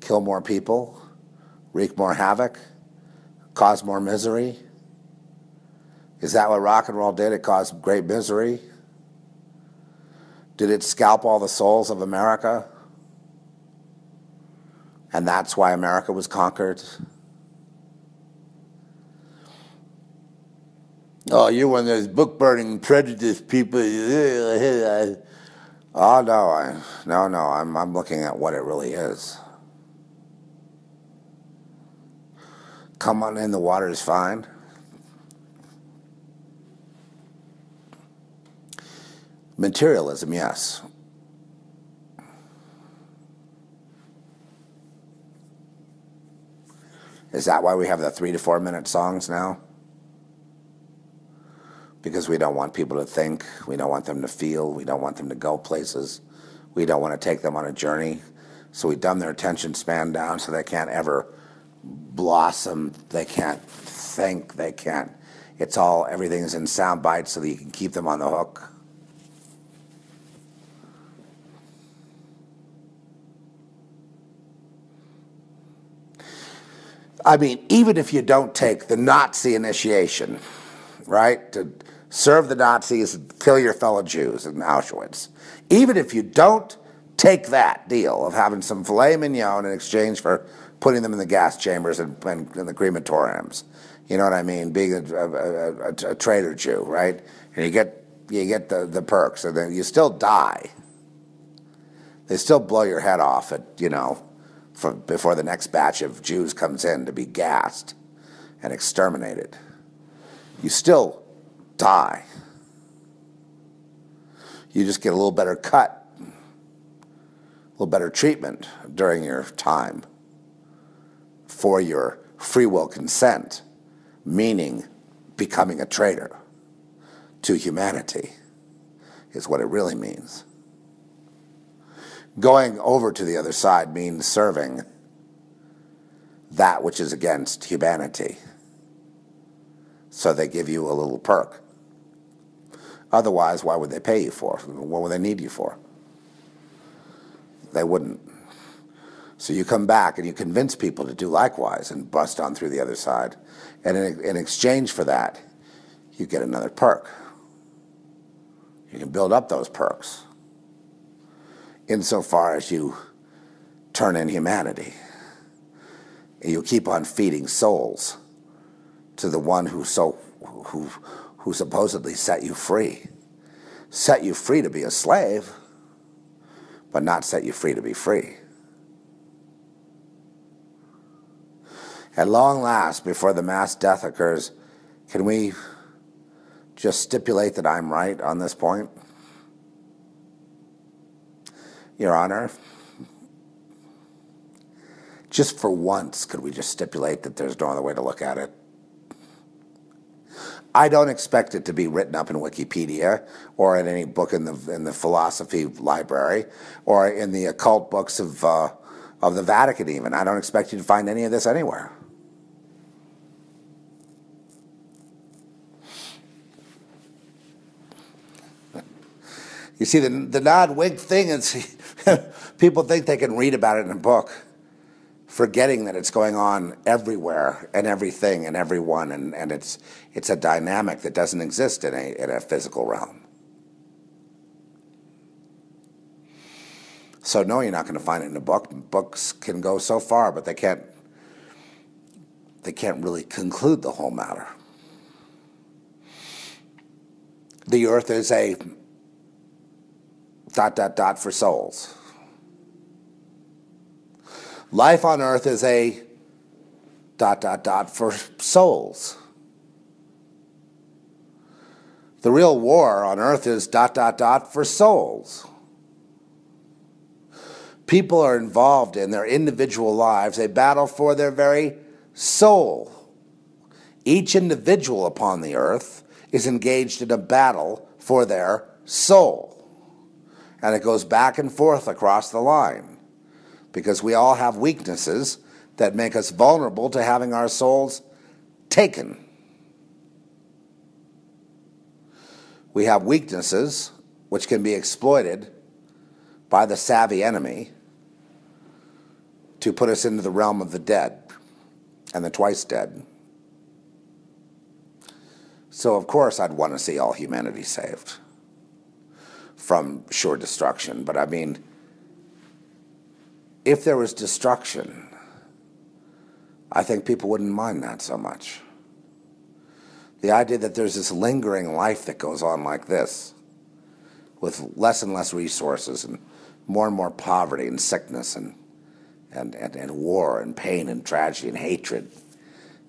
Kill more people? Wreak more havoc? Cause more misery? Is that what rock and roll did? It caused great misery? Did it scalp all the souls of America? And that's why America was conquered? Oh, you're one of those book burning prejudice people. Oh no, I, no, no. I'm I'm looking at what it really is. Come on in, the water is fine. Materialism, yes. Is that why we have the three to four minute songs now? Because we don't want people to think, we don't want them to feel, we don't want them to go places, we don't want to take them on a journey. So we dumb their attention span down so they can't ever blossom, they can't think, they can't. It's all, everything's in sound bites so that you can keep them on the hook. I mean, even if you don't take the Nazi initiation, right, to serve the Nazis and kill your fellow Jews in Auschwitz, even if you don't take that deal of having some filet mignon in exchange for putting them in the gas chambers and, and, and the crematoriums, you know what I mean, being a, a, a, a traitor Jew, right, and you get you get the, the perks, and then you still die. They still blow your head off at you know for, before the next batch of Jews comes in to be gassed and exterminated. You still die. You just get a little better cut, a little better treatment during your time for your free will consent, meaning becoming a traitor to humanity, is what it really means. Going over to the other side means serving that which is against humanity. So they give you a little perk. Otherwise, why would they pay you for? What would they need you for? They wouldn't. So you come back and you convince people to do likewise and bust on through the other side. And in, in exchange for that, you get another perk. You can build up those perks insofar as you turn in humanity. And you keep on feeding souls to the one who so who who supposedly set you free. Set you free to be a slave, but not set you free to be free. At long last, before the mass death occurs, can we just stipulate that I'm right on this point? Your Honor, just for once, could we just stipulate that there's no other way to look at it? I don't expect it to be written up in Wikipedia or in any book in the in the philosophy library or in the occult books of uh, of the Vatican. Even I don't expect you to find any of this anywhere. You see, the the nod wink thing is people think they can read about it in a book, forgetting that it's going on everywhere and everything and everyone, and, and it's it's a dynamic that doesn't exist in a in a physical realm. So no, you're not going to find it in a book. Books can go so far, but they can't they can't really conclude the whole matter. The earth is a dot dot dot for souls. Life on earth is a dot dot dot for souls. The real war on earth is dot dot dot for souls. People are involved in their individual lives, a battle for their very soul. Each individual upon the earth is engaged in a battle for their soul and it goes back and forth across the line because we all have weaknesses that make us vulnerable to having our souls taken. We have weaknesses which can be exploited by the savvy enemy to put us into the realm of the dead and the twice dead. So, of course, I'd want to see all humanity saved from sure destruction. But I mean, if there was destruction, I think people wouldn't mind that so much. The idea that there's this lingering life that goes on like this, with less and less resources and more and more poverty and sickness and, and, and, and war and pain and tragedy and hatred,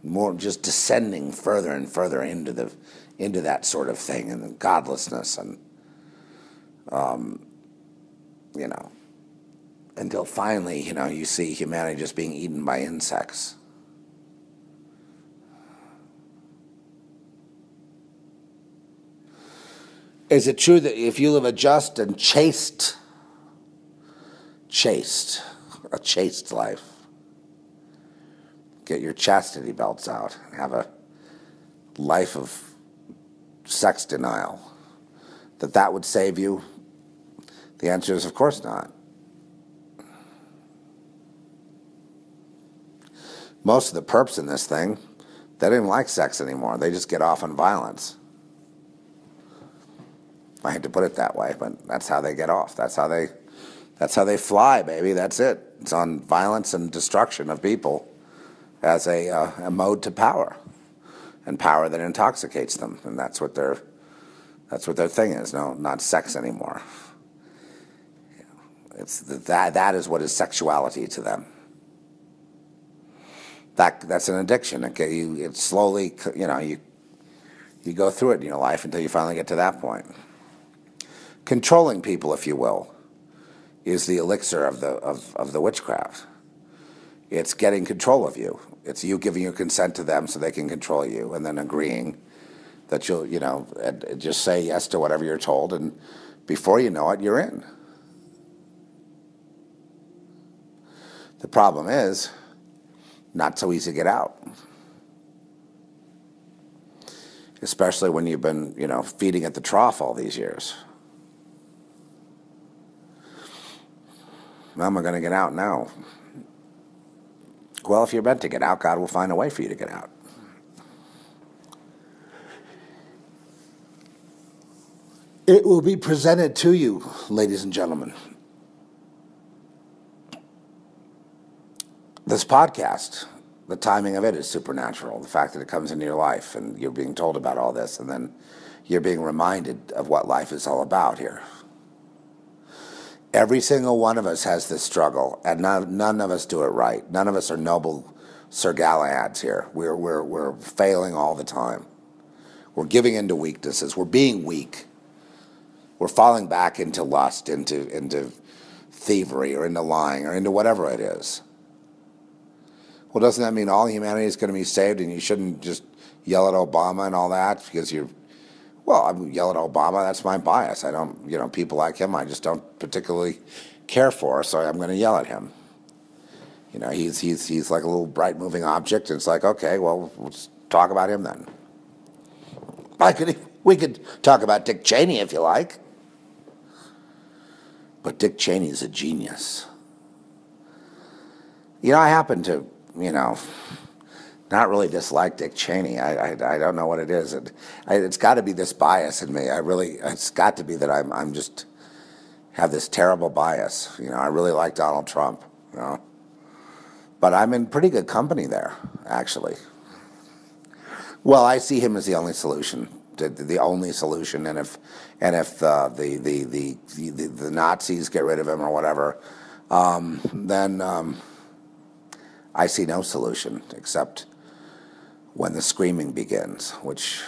more just descending further and further into the into that sort of thing and godlessness and um, you know until finally you know you see humanity just being eaten by insects Is it true that if you live a just and chaste, chaste, a chaste life, get your chastity belts out, and have a life of sex denial, that that would save you? The answer is, of course not. Most of the perps in this thing, they didn't like sex anymore. They just get off on violence. I hate to put it that way, but that's how they get off. That's how they, that's how they fly, baby. That's it. It's on violence and destruction of people as a, uh, a mode to power, and power that intoxicates them, and that's what their, that's what their thing is. No, not sex anymore. It's that that is what is sexuality to them. That that's an addiction. Okay, you it slowly, you know, you you go through it in your life until you finally get to that point controlling people, if you will, is the elixir of the, of, of the witchcraft. It's getting control of you. It's you giving your consent to them so they can control you and then agreeing that you'll, you know, just say yes to whatever you're told. And before you know it, you're in. The problem is, not so easy to get out. Especially when you've been, you know, feeding at the trough all these years. How am I going to get out now? Well, if you're meant to get out, God will find a way for you to get out. It will be presented to you, ladies and gentlemen. This podcast, the timing of it is supernatural. The fact that it comes into your life and you're being told about all this, and then you're being reminded of what life is all about here. Every single one of us has this struggle, and none, none of us do it right. None of us are noble Sir Galahads here. We're, we're, we're failing all the time. We're giving into weaknesses. We're being weak. We're falling back into lust, into, into thievery, or into lying, or into whatever it is. Well, doesn't that mean all humanity is going to be saved and you shouldn't just yell at Obama and all that because you're well, I yell at Obama. That's my bias. I don't, you know, people like him, I just don't particularly care for, so I'm going to yell at him. You know, he's, he's, he's like a little bright moving object, and it's like, okay, well, let's talk about him then. I could, we could talk about Dick Cheney if you like. But Dick Cheney is a genius. You know, I happen to, you know, not really dislike Dick Cheney. I, I, I don't know what it is. It, I, it's got to be this bias in me. I really, it's got to be that I'm, I'm just have this terrible bias. You know, I really like Donald Trump. You know, but I'm in pretty good company there, actually. Well, I see him as the only solution, the, the only solution. And if, and if uh, the, the, the, the, the Nazis get rid of him or whatever, um, then um, I see no solution except when the screaming begins, which,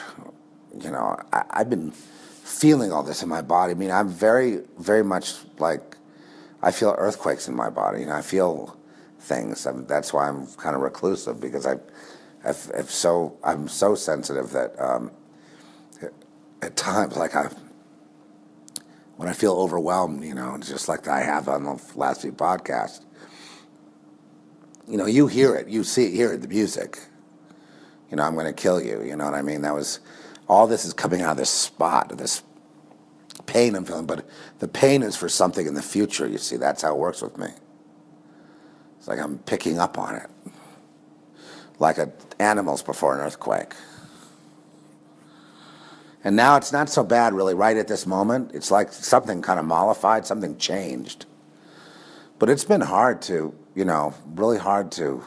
you know, I, I've been feeling all this in my body. I mean, I'm very, very much like, I feel earthquakes in my body, and I feel things. I mean, that's why I'm kind of reclusive because I, I've, I've so I'm so sensitive that um, at times, like I, when I feel overwhelmed, you know, just like I have on the last few podcasts, you know, you hear it, you see, it, hear it, the music you know, I'm going to kill you. You know what I mean? That was all this is coming out of this spot, this pain I'm feeling. But the pain is for something in the future. You see, that's how it works with me. It's like I'm picking up on it, like a, animals before an earthquake. And now it's not so bad, really, right at this moment. It's like something kind of mollified, something changed. But it's been hard to, you know, really hard to,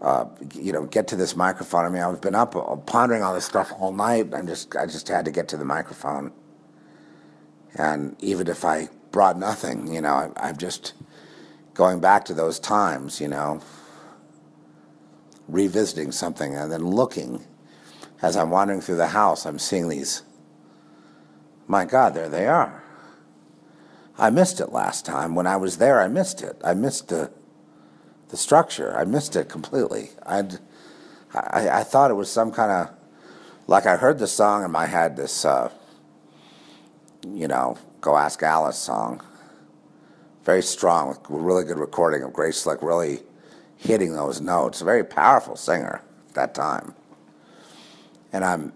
uh, you know, get to this microphone. I mean, I've been up uh, pondering all this stuff all night. I just, I just had to get to the microphone. And even if I brought nothing, you know, I, I'm just going back to those times, you know, revisiting something and then looking as I'm wandering through the house, I'm seeing these. My God, there they are. I missed it last time. When I was there, I missed it. I missed the, the structure. I missed it completely. I'd, I, I thought it was some kind of, like I heard the song in my head, this, uh, you know, Go Ask Alice song. Very strong, really good recording of Grace Slick really hitting those notes. A very powerful singer at that time and I'm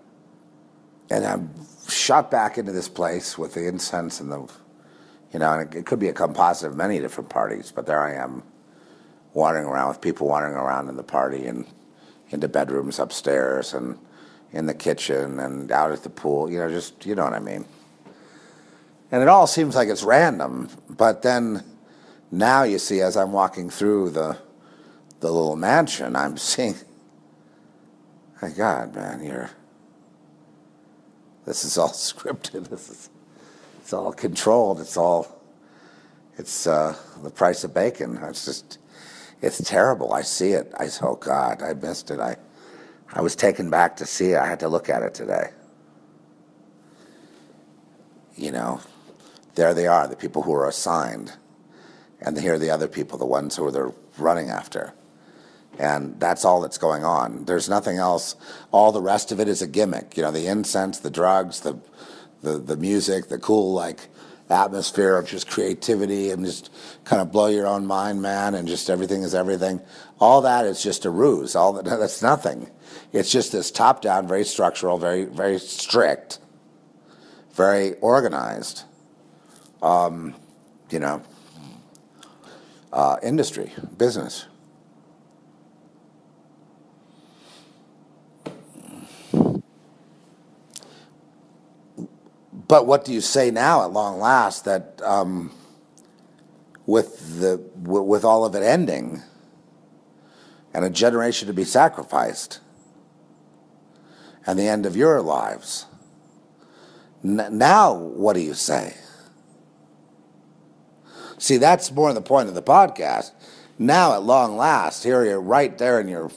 and I'm shot back into this place with the incense and the you know, and it, it could be a composite of many different parties, but there I am wandering around with people wandering around in the party and into bedrooms upstairs and in the kitchen and out at the pool, you know, just you know what I mean. And it all seems like it's random, but then now you see as I'm walking through the the little mansion, I'm seeing my God, man, you're. This is all scripted. This is. It's all controlled. It's all. It's uh, the price of bacon. It's just. It's terrible. I see it. I oh God, I missed it. I. I was taken back to see it. I had to look at it today. You know, there they are, the people who are assigned, and here are the other people, the ones who they're running after and that's all that's going on. There's nothing else. All the rest of it is a gimmick. You know, the incense, the drugs, the the, the music, the cool like atmosphere of just creativity and just kind of blow your own mind, man, and just everything is everything. All that is just a ruse. All that that's nothing. It's just this top down, very structural, very very strict, very organized. Um, you know, uh, industry, business. But what do you say now, at long last, that um, with the with all of it ending, and a generation to be sacrificed, and the end of your lives? N- now, what do you say? See, that's more the point of the podcast. Now, at long last, here you're right there in your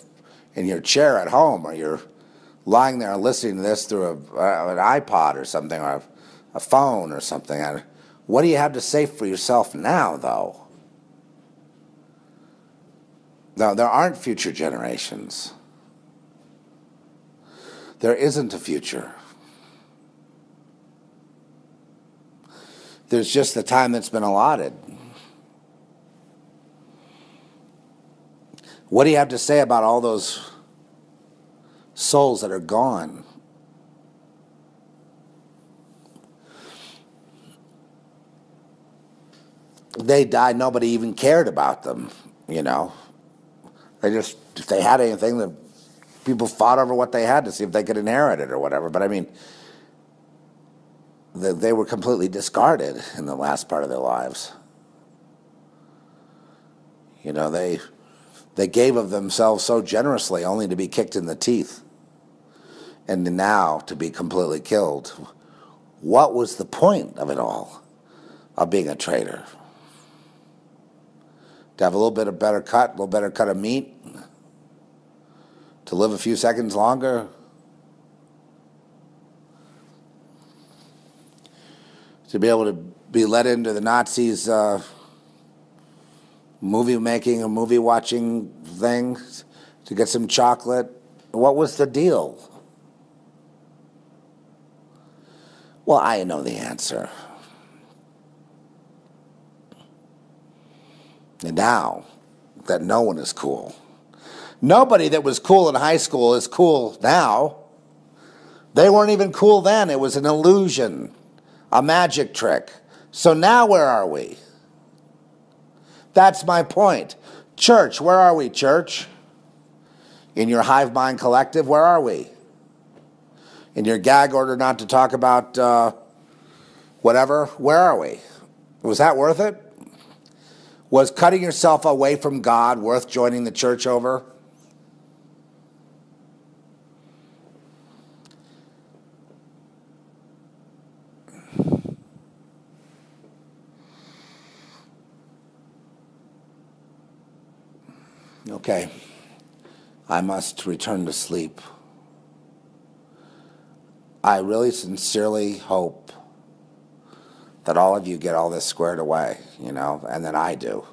in your chair at home, or you're lying there listening to this through a, uh, an iPod or something, or a phone or something. What do you have to say for yourself now, though? No, there aren't future generations. There isn't a future. There's just the time that's been allotted. What do you have to say about all those souls that are gone? They died, nobody even cared about them, you know. They just, if they had anything, the people fought over what they had to see if they could inherit it or whatever. But I mean, they, they were completely discarded in the last part of their lives. You know, they, they gave of themselves so generously only to be kicked in the teeth and now to be completely killed. What was the point of it all, of being a traitor? To have a little bit of better cut, a little better cut of meat, to live a few seconds longer. To be able to be let into the Nazis' uh, movie making or movie watching thing, to get some chocolate. What was the deal? Well, I know the answer. And now that no one is cool. Nobody that was cool in high school is cool now. They weren't even cool then. It was an illusion, a magic trick. So now where are we? That's my point. Church, where are we, church? In your hive mind collective, where are we? In your gag order not to talk about uh, whatever, where are we? Was that worth it? Was cutting yourself away from God worth joining the church over? Okay, I must return to sleep. I really sincerely hope that all of you get all this squared away, you know, and then I do.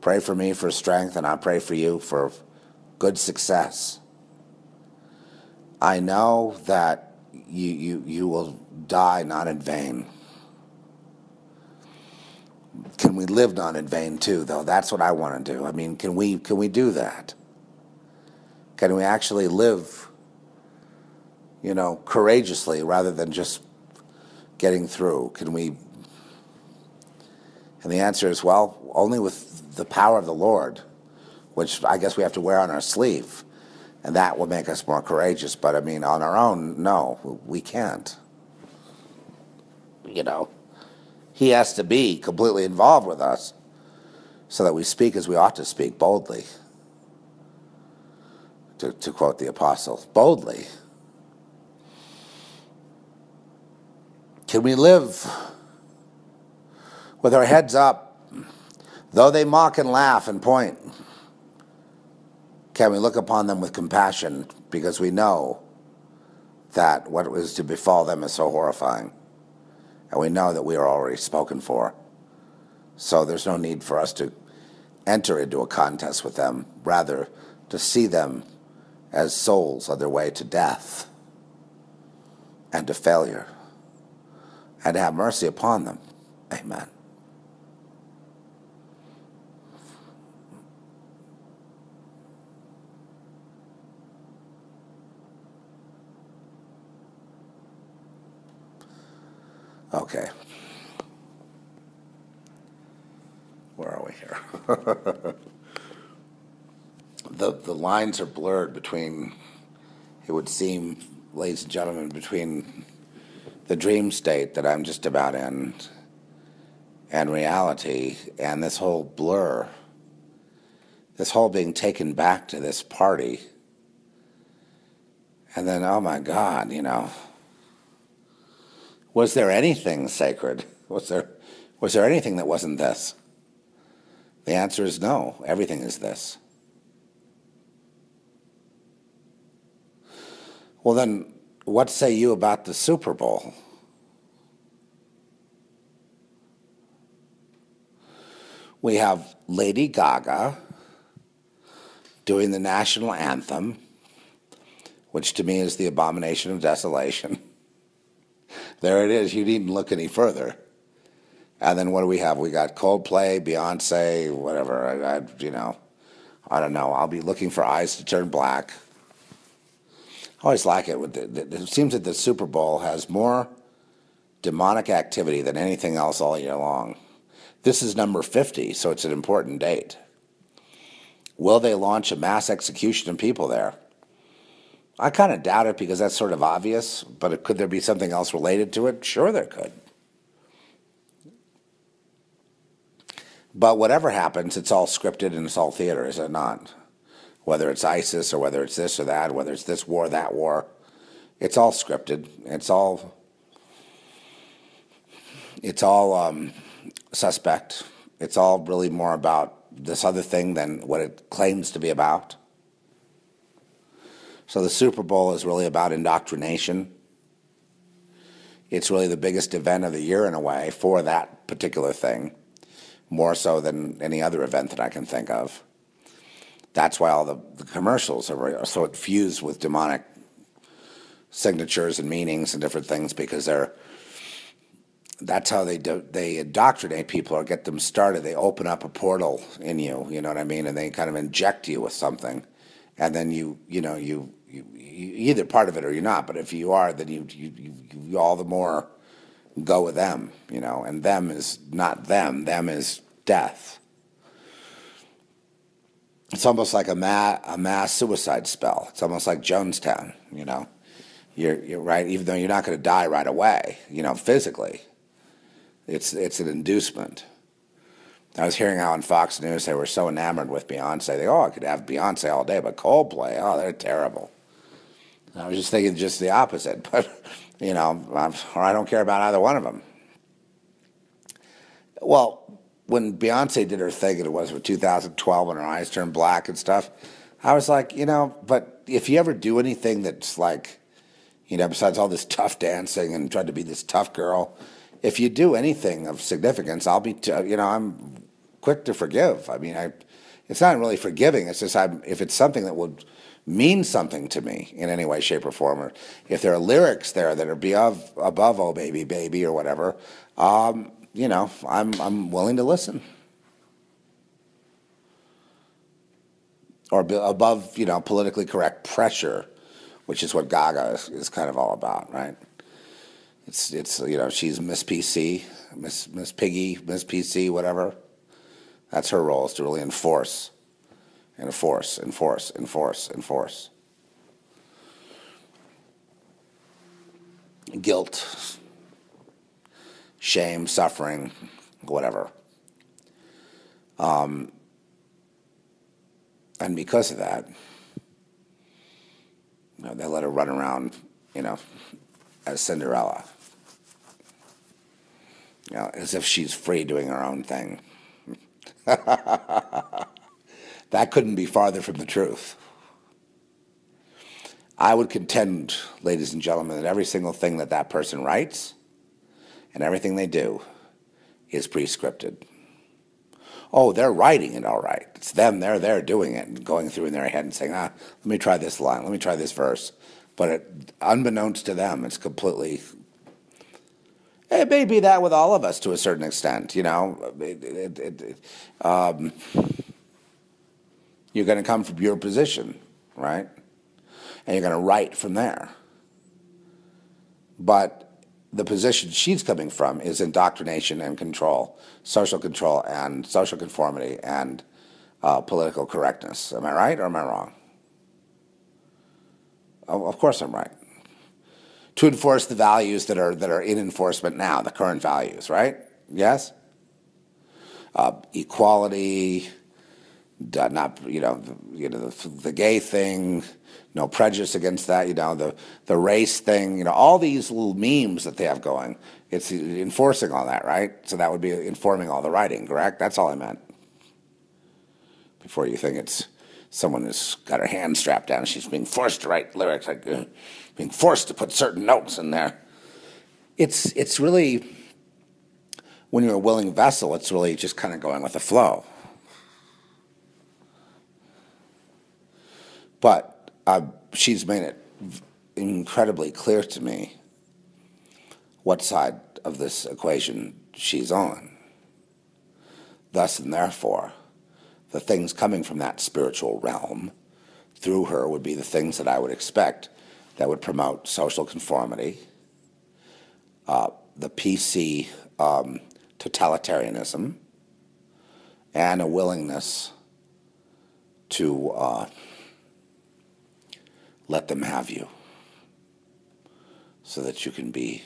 Pray for me for strength, and I pray for you for good success. I know that you, you, you will die not in vain. Can we live not in vain too, though? That's what I want to do. I mean, can we, can we do that? Can we actually live, you know, courageously rather than just getting through? Can we? And the answer is well, only with the power of the Lord, which I guess we have to wear on our sleeve. And that will make us more courageous. But I mean, on our own, no, we can't. You know, He has to be completely involved with us so that we speak as we ought to speak boldly. To, to quote the apostle, boldly. Can we live with our heads up, though they mock and laugh and point? Can we look upon them with compassion because we know that what is to befall them is so horrifying? And we know that we are already spoken for. So there's no need for us to enter into a contest with them, rather, to see them as souls on their way to death and to failure and have mercy upon them. Amen. Okay. Where are we here? the the lines are blurred between it would seem, ladies and gentlemen, between the dream state that I'm just about in and reality and this whole blur, this whole being taken back to this party. And then, oh my God, you know, was there anything sacred? Was there, was there anything that wasn't this? The answer is no, everything is this. Well, then, what say you about the Super Bowl? We have Lady Gaga doing the national anthem, which to me is the abomination of desolation. There it is. You needn't look any further. And then what do we have? We got Coldplay, Beyonce, whatever. I, I, you know, I don't know. I'll be looking for eyes to turn black. I always like it. It seems that the Super Bowl has more demonic activity than anything else all year long. This is number 50, so it's an important date. Will they launch a mass execution of people there? I kind of doubt it because that's sort of obvious, but could there be something else related to it? Sure, there could. But whatever happens, it's all scripted and it's all theater, is it not? Whether it's ISIS or whether it's this or that, whether it's this war, that war. It's all scripted. It's all it's all um, suspect. It's all really more about this other thing than what it claims to be about. So the Super Bowl is really about indoctrination. It's really the biggest event of the year in a way for that particular thing, more so than any other event that I can think of. That's why all the, the commercials are, so infused with demonic signatures and meanings and different things because they're that's how they do, they indoctrinate people or get them started. They open up a portal in you, you know what I mean, and they kind of inject you with something, and then you you know you, you, you either part of it or you're not. But if you are, then you, you you all the more go with them, you know. And them is not them. Them is death. It's almost like a, ma- a mass suicide spell. It's almost like Jonestown, you know. You're, you're right, even though you're not going to die right away, you know, physically. It's, it's an inducement. I was hearing how on Fox News they were so enamored with Beyonce. They, oh, I could have Beyonce all day, but Coldplay, oh, they're terrible. And I was just thinking just the opposite, but, you know, I'm, or I don't care about either one of them. Well, when Beyonce did her thing, and it was with 2012 when her eyes turned black and stuff, I was like, you know, but if you ever do anything that's like, you know, besides all this tough dancing and trying to be this tough girl, if you do anything of significance, I'll be, t- you know, I'm quick to forgive. I mean, I, it's not really forgiving. It's just I'm, if it's something that would mean something to me in any way, shape, or form, or if there are lyrics there that are above, above "Oh Baby, Baby" or whatever, um, you know, I'm I'm willing to listen. Or above, you know, politically correct pressure, which is what Gaga is, is kind of all about, right? It's it's you know she's Miss PC, Miss Miss Piggy, Miss PC, whatever. That's her role is to really enforce, enforce, enforce, enforce, enforce. Guilt, shame, suffering, whatever. Um, and because of that, you know, they let her run around, you know, as Cinderella. You know, as if she's free doing her own thing. that couldn't be farther from the truth. I would contend, ladies and gentlemen, that every single thing that that person writes and everything they do is pre-scripted. Oh, they're writing it all right. It's them, they're there doing it and going through in their head and saying, ah, let me try this line, let me try this verse. But it, unbeknownst to them, it's completely. It may be that with all of us to a certain extent, you know. It, it, um, you're going to come from your position, right? And you're going to write from there. But the position she's coming from is indoctrination and control, social control and social conformity and uh, political correctness. Am I right or am I wrong? Of course I'm right. To enforce the values that are that are in enforcement now, the current values, right? Yes. Uh, equality, not you know you know the, the gay thing, no prejudice against that. You know the the race thing. You know all these little memes that they have going. It's enforcing all that, right? So that would be informing all the writing, correct? That's all I meant. Before you think it's someone who's got her hand strapped down, and she's being forced to write lyrics, like uh, being forced to put certain notes in there. It's it's really when you're a willing vessel, it's really just kind of going with the flow. But she's made it incredibly clear to me what side of this equation she's on. Thus and therefore, the things coming from that spiritual realm through her would be the things that I would expect that would promote social conformity, uh, the PC um, totalitarianism, and a willingness to uh, let them have you so that you can be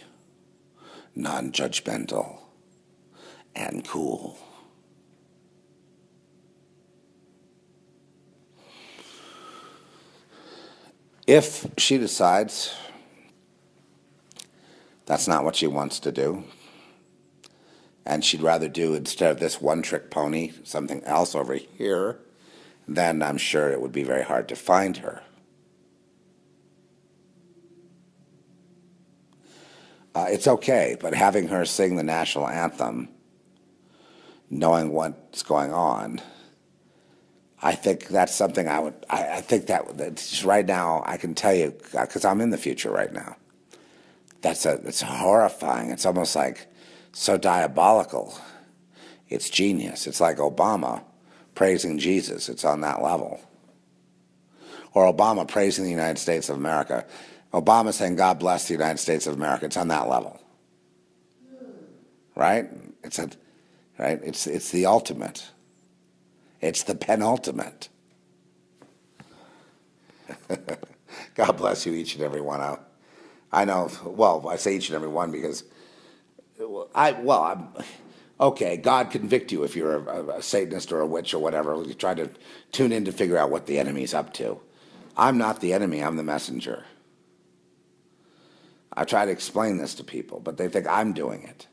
non judgmental and cool. If she decides that's not what she wants to do, and she'd rather do instead of this one trick pony something else over here, then I'm sure it would be very hard to find her. Uh, it's okay, but having her sing the national anthem, knowing what's going on, I think that's something I would. I, I think that that's right now I can tell you because I'm in the future right now. That's a. It's horrifying. It's almost like so diabolical. It's genius. It's like Obama praising Jesus. It's on that level. Or Obama praising the United States of America. Obama saying God bless the United States of America. It's on that level. Right? It's a, right? It's it's the ultimate. It's the penultimate. God bless you, each and every one. I, I know. Well, I say each and every one because I well, I'm okay. God convict you if you're a, a Satanist or a witch or whatever. You try to tune in to figure out what the enemy's up to. I'm not the enemy. I'm the messenger. I try to explain this to people, but they think I'm doing it.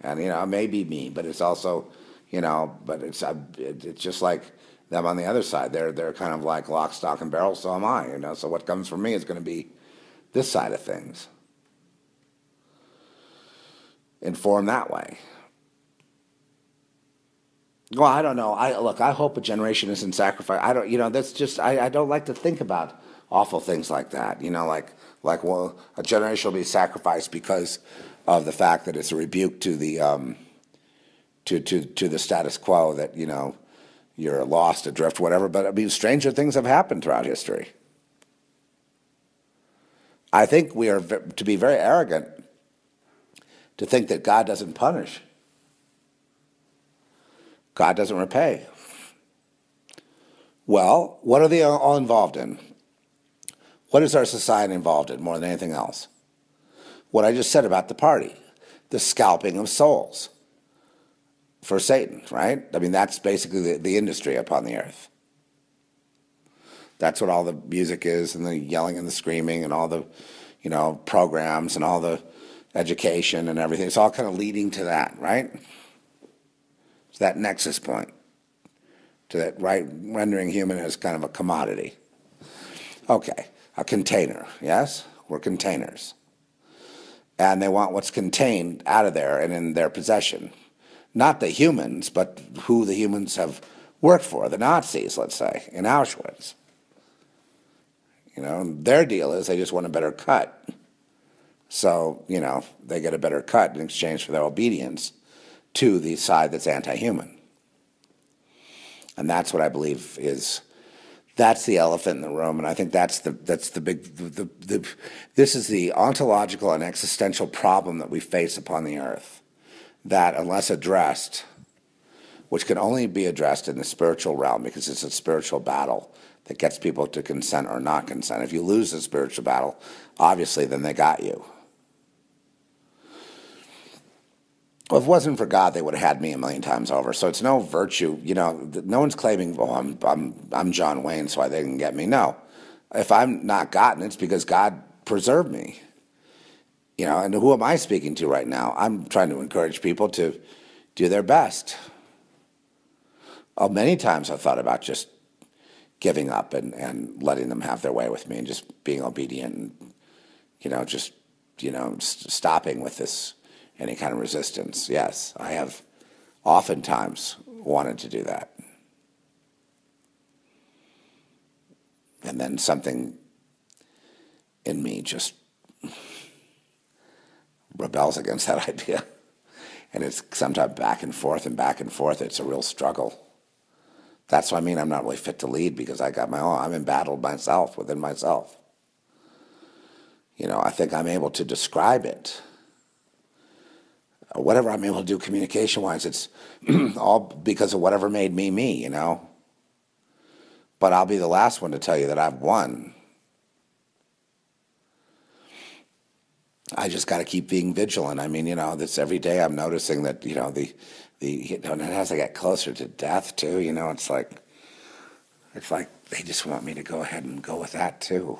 And you know, it may be me, but it's also, you know, but it's it's just like them on the other side. They're they're kind of like lock, stock, and barrel. So am I. You know, so what comes from me is going to be this side of things. Informed that way. Well, I don't know. I look. I hope a generation isn't sacrificed. I don't. You know, that's just. I, I don't like to think about awful things like that. You know, like like well, a generation will be sacrificed because of the fact that it's a rebuke to the um, to to to the status quo that you know you're lost, adrift, whatever. But I mean, stranger things have happened throughout history. I think we are to be very arrogant to think that God doesn't punish. God doesn't repay. Well, what are they all involved in? What is our society involved in more than anything else? What I just said about the party, the scalping of souls for Satan, right? I mean, that's basically the, the industry upon the earth. That's what all the music is, and the yelling and the screaming, and all the, you know, programs and all the education and everything. It's all kind of leading to that, right? It's that nexus point to that right rendering human as kind of a commodity. Okay, a container, yes? We're containers. And they want what's contained out of there and in their possession. Not the humans, but who the humans have worked for, the Nazis, let's say, in Auschwitz. You know, their deal is they just want a better cut. So, you know, they get a better cut in exchange for their obedience to the side that's anti human. And that's what I believe is that's the elephant in the room, and I think that's the that's the big the, the, the, this is the ontological and existential problem that we face upon the earth. That unless addressed, which can only be addressed in the spiritual realm because it's a spiritual battle that gets people to consent or not consent. If you lose the spiritual battle, obviously then they got you. Well, if it wasn't for God, they would have had me a million times over. So it's no virtue, you know. No one's claiming, "Oh, I'm I'm I'm John Wayne, so I they can get me." No, if I'm not gotten, it's because God preserved me. You know, and who am I speaking to right now? I'm trying to encourage people to do their best. Oh, many times I've thought about just giving up and, and letting them have their way with me and just being obedient and, you know, just, you know, stopping with this any kind of resistance. Yes, I have oftentimes wanted to do that. And then something in me just rebels against that idea. And it's sometimes back and forth and back and forth. It's a real struggle. That's what I mean. I'm not really fit to lead because I got my own. I'm embattled myself within myself. You know, I think I'm able to describe it whatever I'm able to do communication wise, it's all because of whatever made me me, you know. But I'll be the last one to tell you that I've won. I just got to keep being vigilant. I mean, you know, this every day I'm noticing that, you know, the, the, you know, and as I get closer to death too, you know, it's like, it's like they just want me to go ahead and go with that too.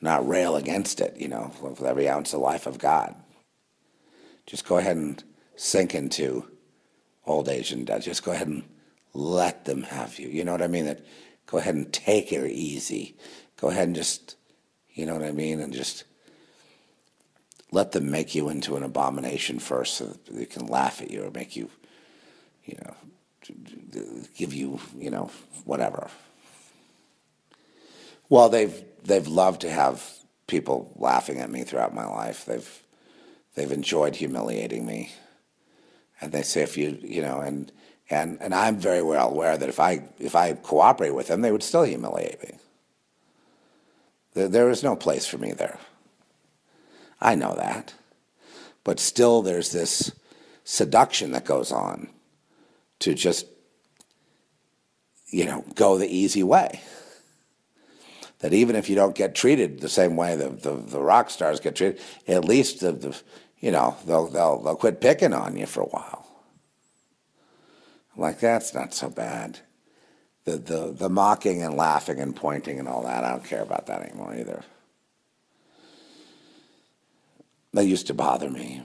Not rail against it, you know, with every ounce of life of God just go ahead and sink into old age and death. Just go ahead and let them have you. You know what I mean? That go ahead and take it easy. Go ahead and just, you know what I mean? And just let them make you into an abomination first so that they can laugh at you or make you, you know, give you, you know, whatever. Well, they've, they've loved to have people laughing at me throughout my life. They've, they've enjoyed humiliating me. And they say if you, you know, and, and, and I'm very well aware that if I, if I cooperate with them, they would still humiliate me. There, there is no place for me there. I know that. But still, there's this seduction that goes on to just, you know, go the easy way. that even if you don't get treated the same way the, the, the rock stars get treated, at least the, the you know they'll, they'll they'll quit picking on you for a while. Like that's not so bad. The, the the mocking and laughing and pointing and all that, I don't care about that anymore either. That used to bother me.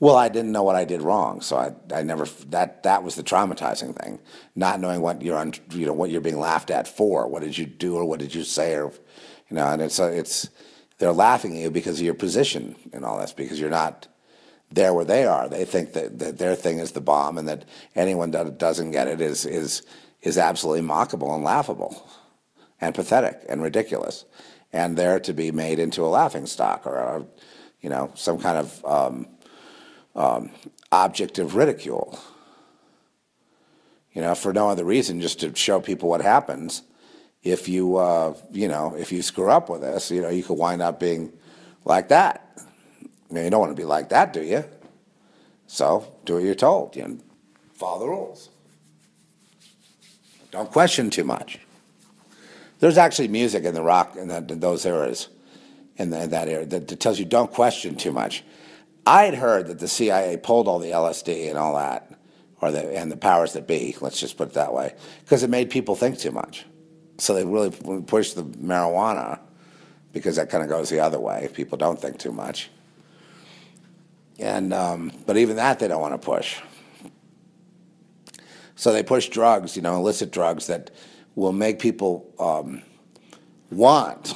Well, I didn't know what I did wrong, so I, I never that that was the traumatizing thing, not knowing what you're on, you know, what you're being laughed at for. What did you do or what did you say or, you know, and it's a, it's they're laughing at you because of your position and all this because you're not there where they are. They think that, that their thing is the bomb and that anyone that doesn't get it is is is absolutely mockable and laughable, and pathetic and ridiculous, and they're to be made into a laughing stock or a, you know, some kind of um, um, object of ridicule. You know, for no other reason, just to show people what happens if you, uh, you know, if you screw up with this. You know, you could wind up being like that. I mean, you don't want to be like that, do you? So do what you're told. You know, follow the rules. Don't question too much. There's actually music in the rock in, that, in those eras, in, the, in that era, that, that tells you don't question too much. I had heard that the CIA pulled all the LSD and all that, or the and the powers that be. Let's just put it that way, because it made people think too much. So they really push the marijuana, because that kind of goes the other way. People don't think too much. And um, but even that they don't want to push. So they push drugs, you know, illicit drugs that will make people um, want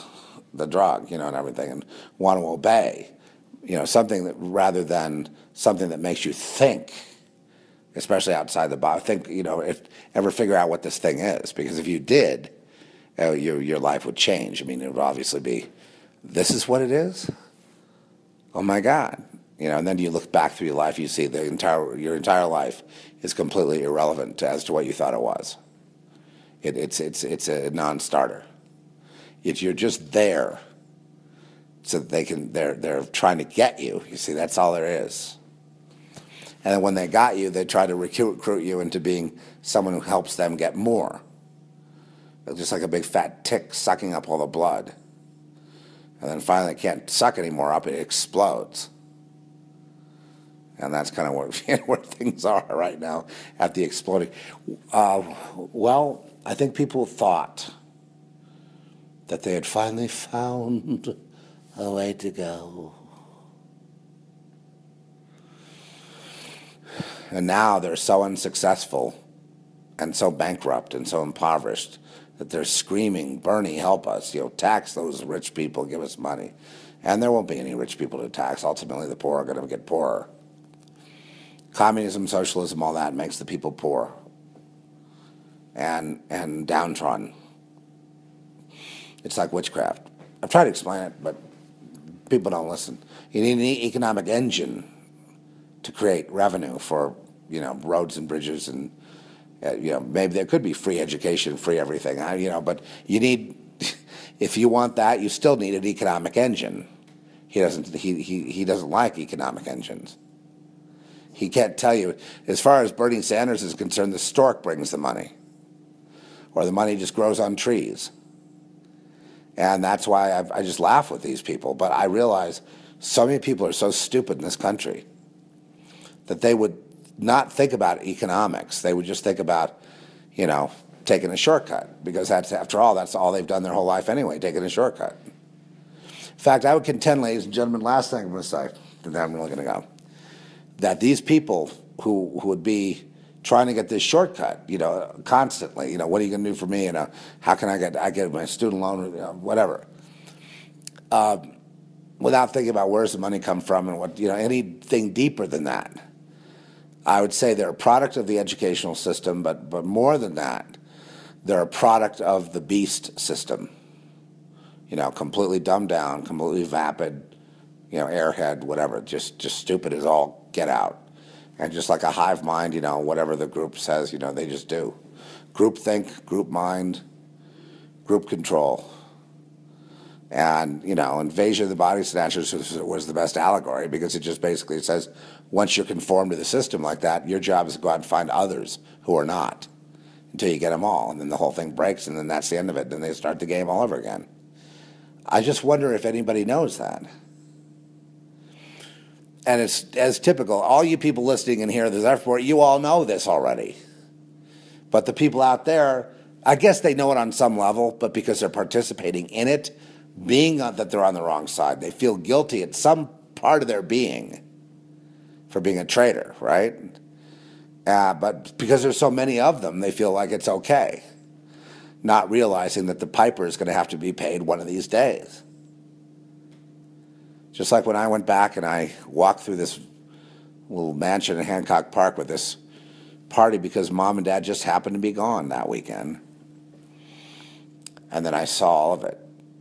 the drug, you know, and everything, and want to obey you know, something that rather than something that makes you think, especially outside the box. Think, you know, if ever figure out what this thing is, because if you did, uh, your your life would change. I mean, it would obviously be, this is what it is. Oh my God, you know, and then you look back through your life, you see the entire your entire life is completely irrelevant as to what you thought it was. It, it's it's it's a non-starter. If you're just there so they can they're they're trying to get you. You see, that's all there is. And then when they got you, they try to recruit you into being someone who helps them get more. Just like a big fat tick sucking up all the blood. And then finally, it can't suck anymore up, it explodes. And that's kind of where, where things are right now at the exploding. Uh, well, I think people thought that they had finally found a way to go. And now they're so unsuccessful and so bankrupt and so impoverished that they're screaming, Bernie, help us, you know, tax those rich people, give us money. And there won't be any rich people to tax. Ultimately, the poor are going to get poorer. Communism, socialism, all that makes the people poor and, and downtrodden. It's like witchcraft. I've tried to explain it, but people don't listen. You need an economic engine to create revenue for you know roads and bridges and uh, you know maybe there could be free education, free everything. I, you know, but you need if you want that, you still need an economic engine. He doesn't. He he he doesn't like economic engines. He can't tell you. As far as Bernie Sanders is concerned, the stork brings the money, or the money just grows on trees. And that's why I've, i just laugh with these people. But I realize so many people are so stupid in this country that they would not think about economics. They would just think about, you know, taking a shortcut because that's after all that's all they've done their whole life anyway, taking a shortcut. In fact, I would contend, ladies and gentlemen, last thing I'm going to say, and then I'm really going to go, that these people who, who would be trying to get this shortcut, you know, constantly. You know, what are you going to do for me? You know, how can I get I get my student loan, you know, whatever. Uh, without thinking about where's the money come from and what you know anything deeper than that. I would say they're a product of the educational system, but but more than that, they're a product of the beast system. You know, completely dumbed down, completely vapid, you know, airhead, whatever, just just stupid as all get out and just like a hive mind, you know, whatever the group says, you know, they just do. Group think, group mind, group control. And, you know, Invasion of the Body Snatchers was, was the best allegory because it just basically says once you're conformed to the system like that, your job is to go out and find others who are not until you get them all, and then the whole thing breaks, and then that's the end of it. Then they start the game all over again. I just wonder if anybody knows that. And it's as typical. All you people listening in here, the Zephyr, you all know this already. But the people out there, I guess they know it on some level, but because they're participating in it, being that they're on the wrong side, they feel guilty at some part of their being for being a traitor, right? Uh, but because there's so many of them, they feel like it's okay, not realizing that the piper is going to have to be paid one of these days. Just like when I went back and I walked through this little mansion in Hancock Park with this party because mom and dad just happened to be gone that weekend. And then I saw all of it,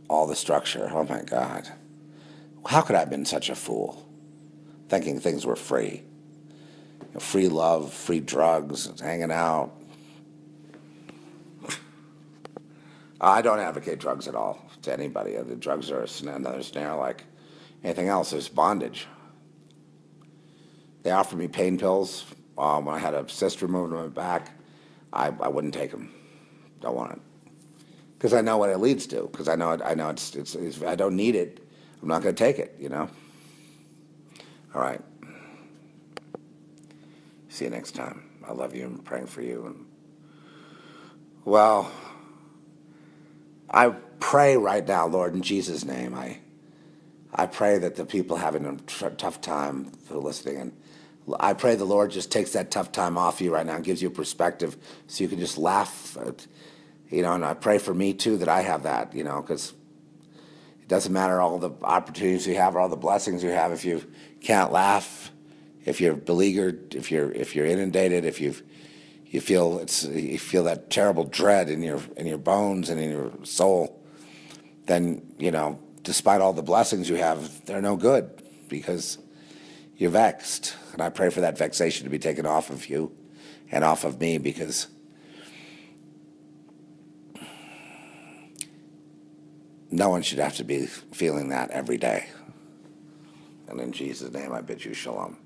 all the structure. Oh my God. How could I have been such a fool? Thinking things were free. You know, free love, free drugs, hanging out. I don't advocate drugs at all to anybody. The drugs are another snare like anything else. It's bondage. They offered me pain pills um, when I had a cyst removed on my back. I, I wouldn't take them. Don't want it because I know what it leads to. Because I know it, I know it's, it's, it's I don't need it. I'm not going to take it. You know. All right. See you next time. I love you. I'm praying for you. And well, I pray right now, Lord, in Jesus' name. I I pray that the people having a tough time for listening, and I pray the Lord just takes that tough time off you right now and gives you a perspective, so you can just laugh. At, you know, and I pray for me too that I have that. You know, because it doesn't matter all the opportunities you have or all the blessings you have if you can't laugh, if you're beleaguered, if you're if you're inundated, if you've you feel it's you feel that terrible dread in your in your bones and in your soul, then you know despite all the blessings you have, they're no good because you're vexed. And I pray for that vexation to be taken off of you and off of me because no one should have to be feeling that every day. And in Jesus' name, I bid you shalom.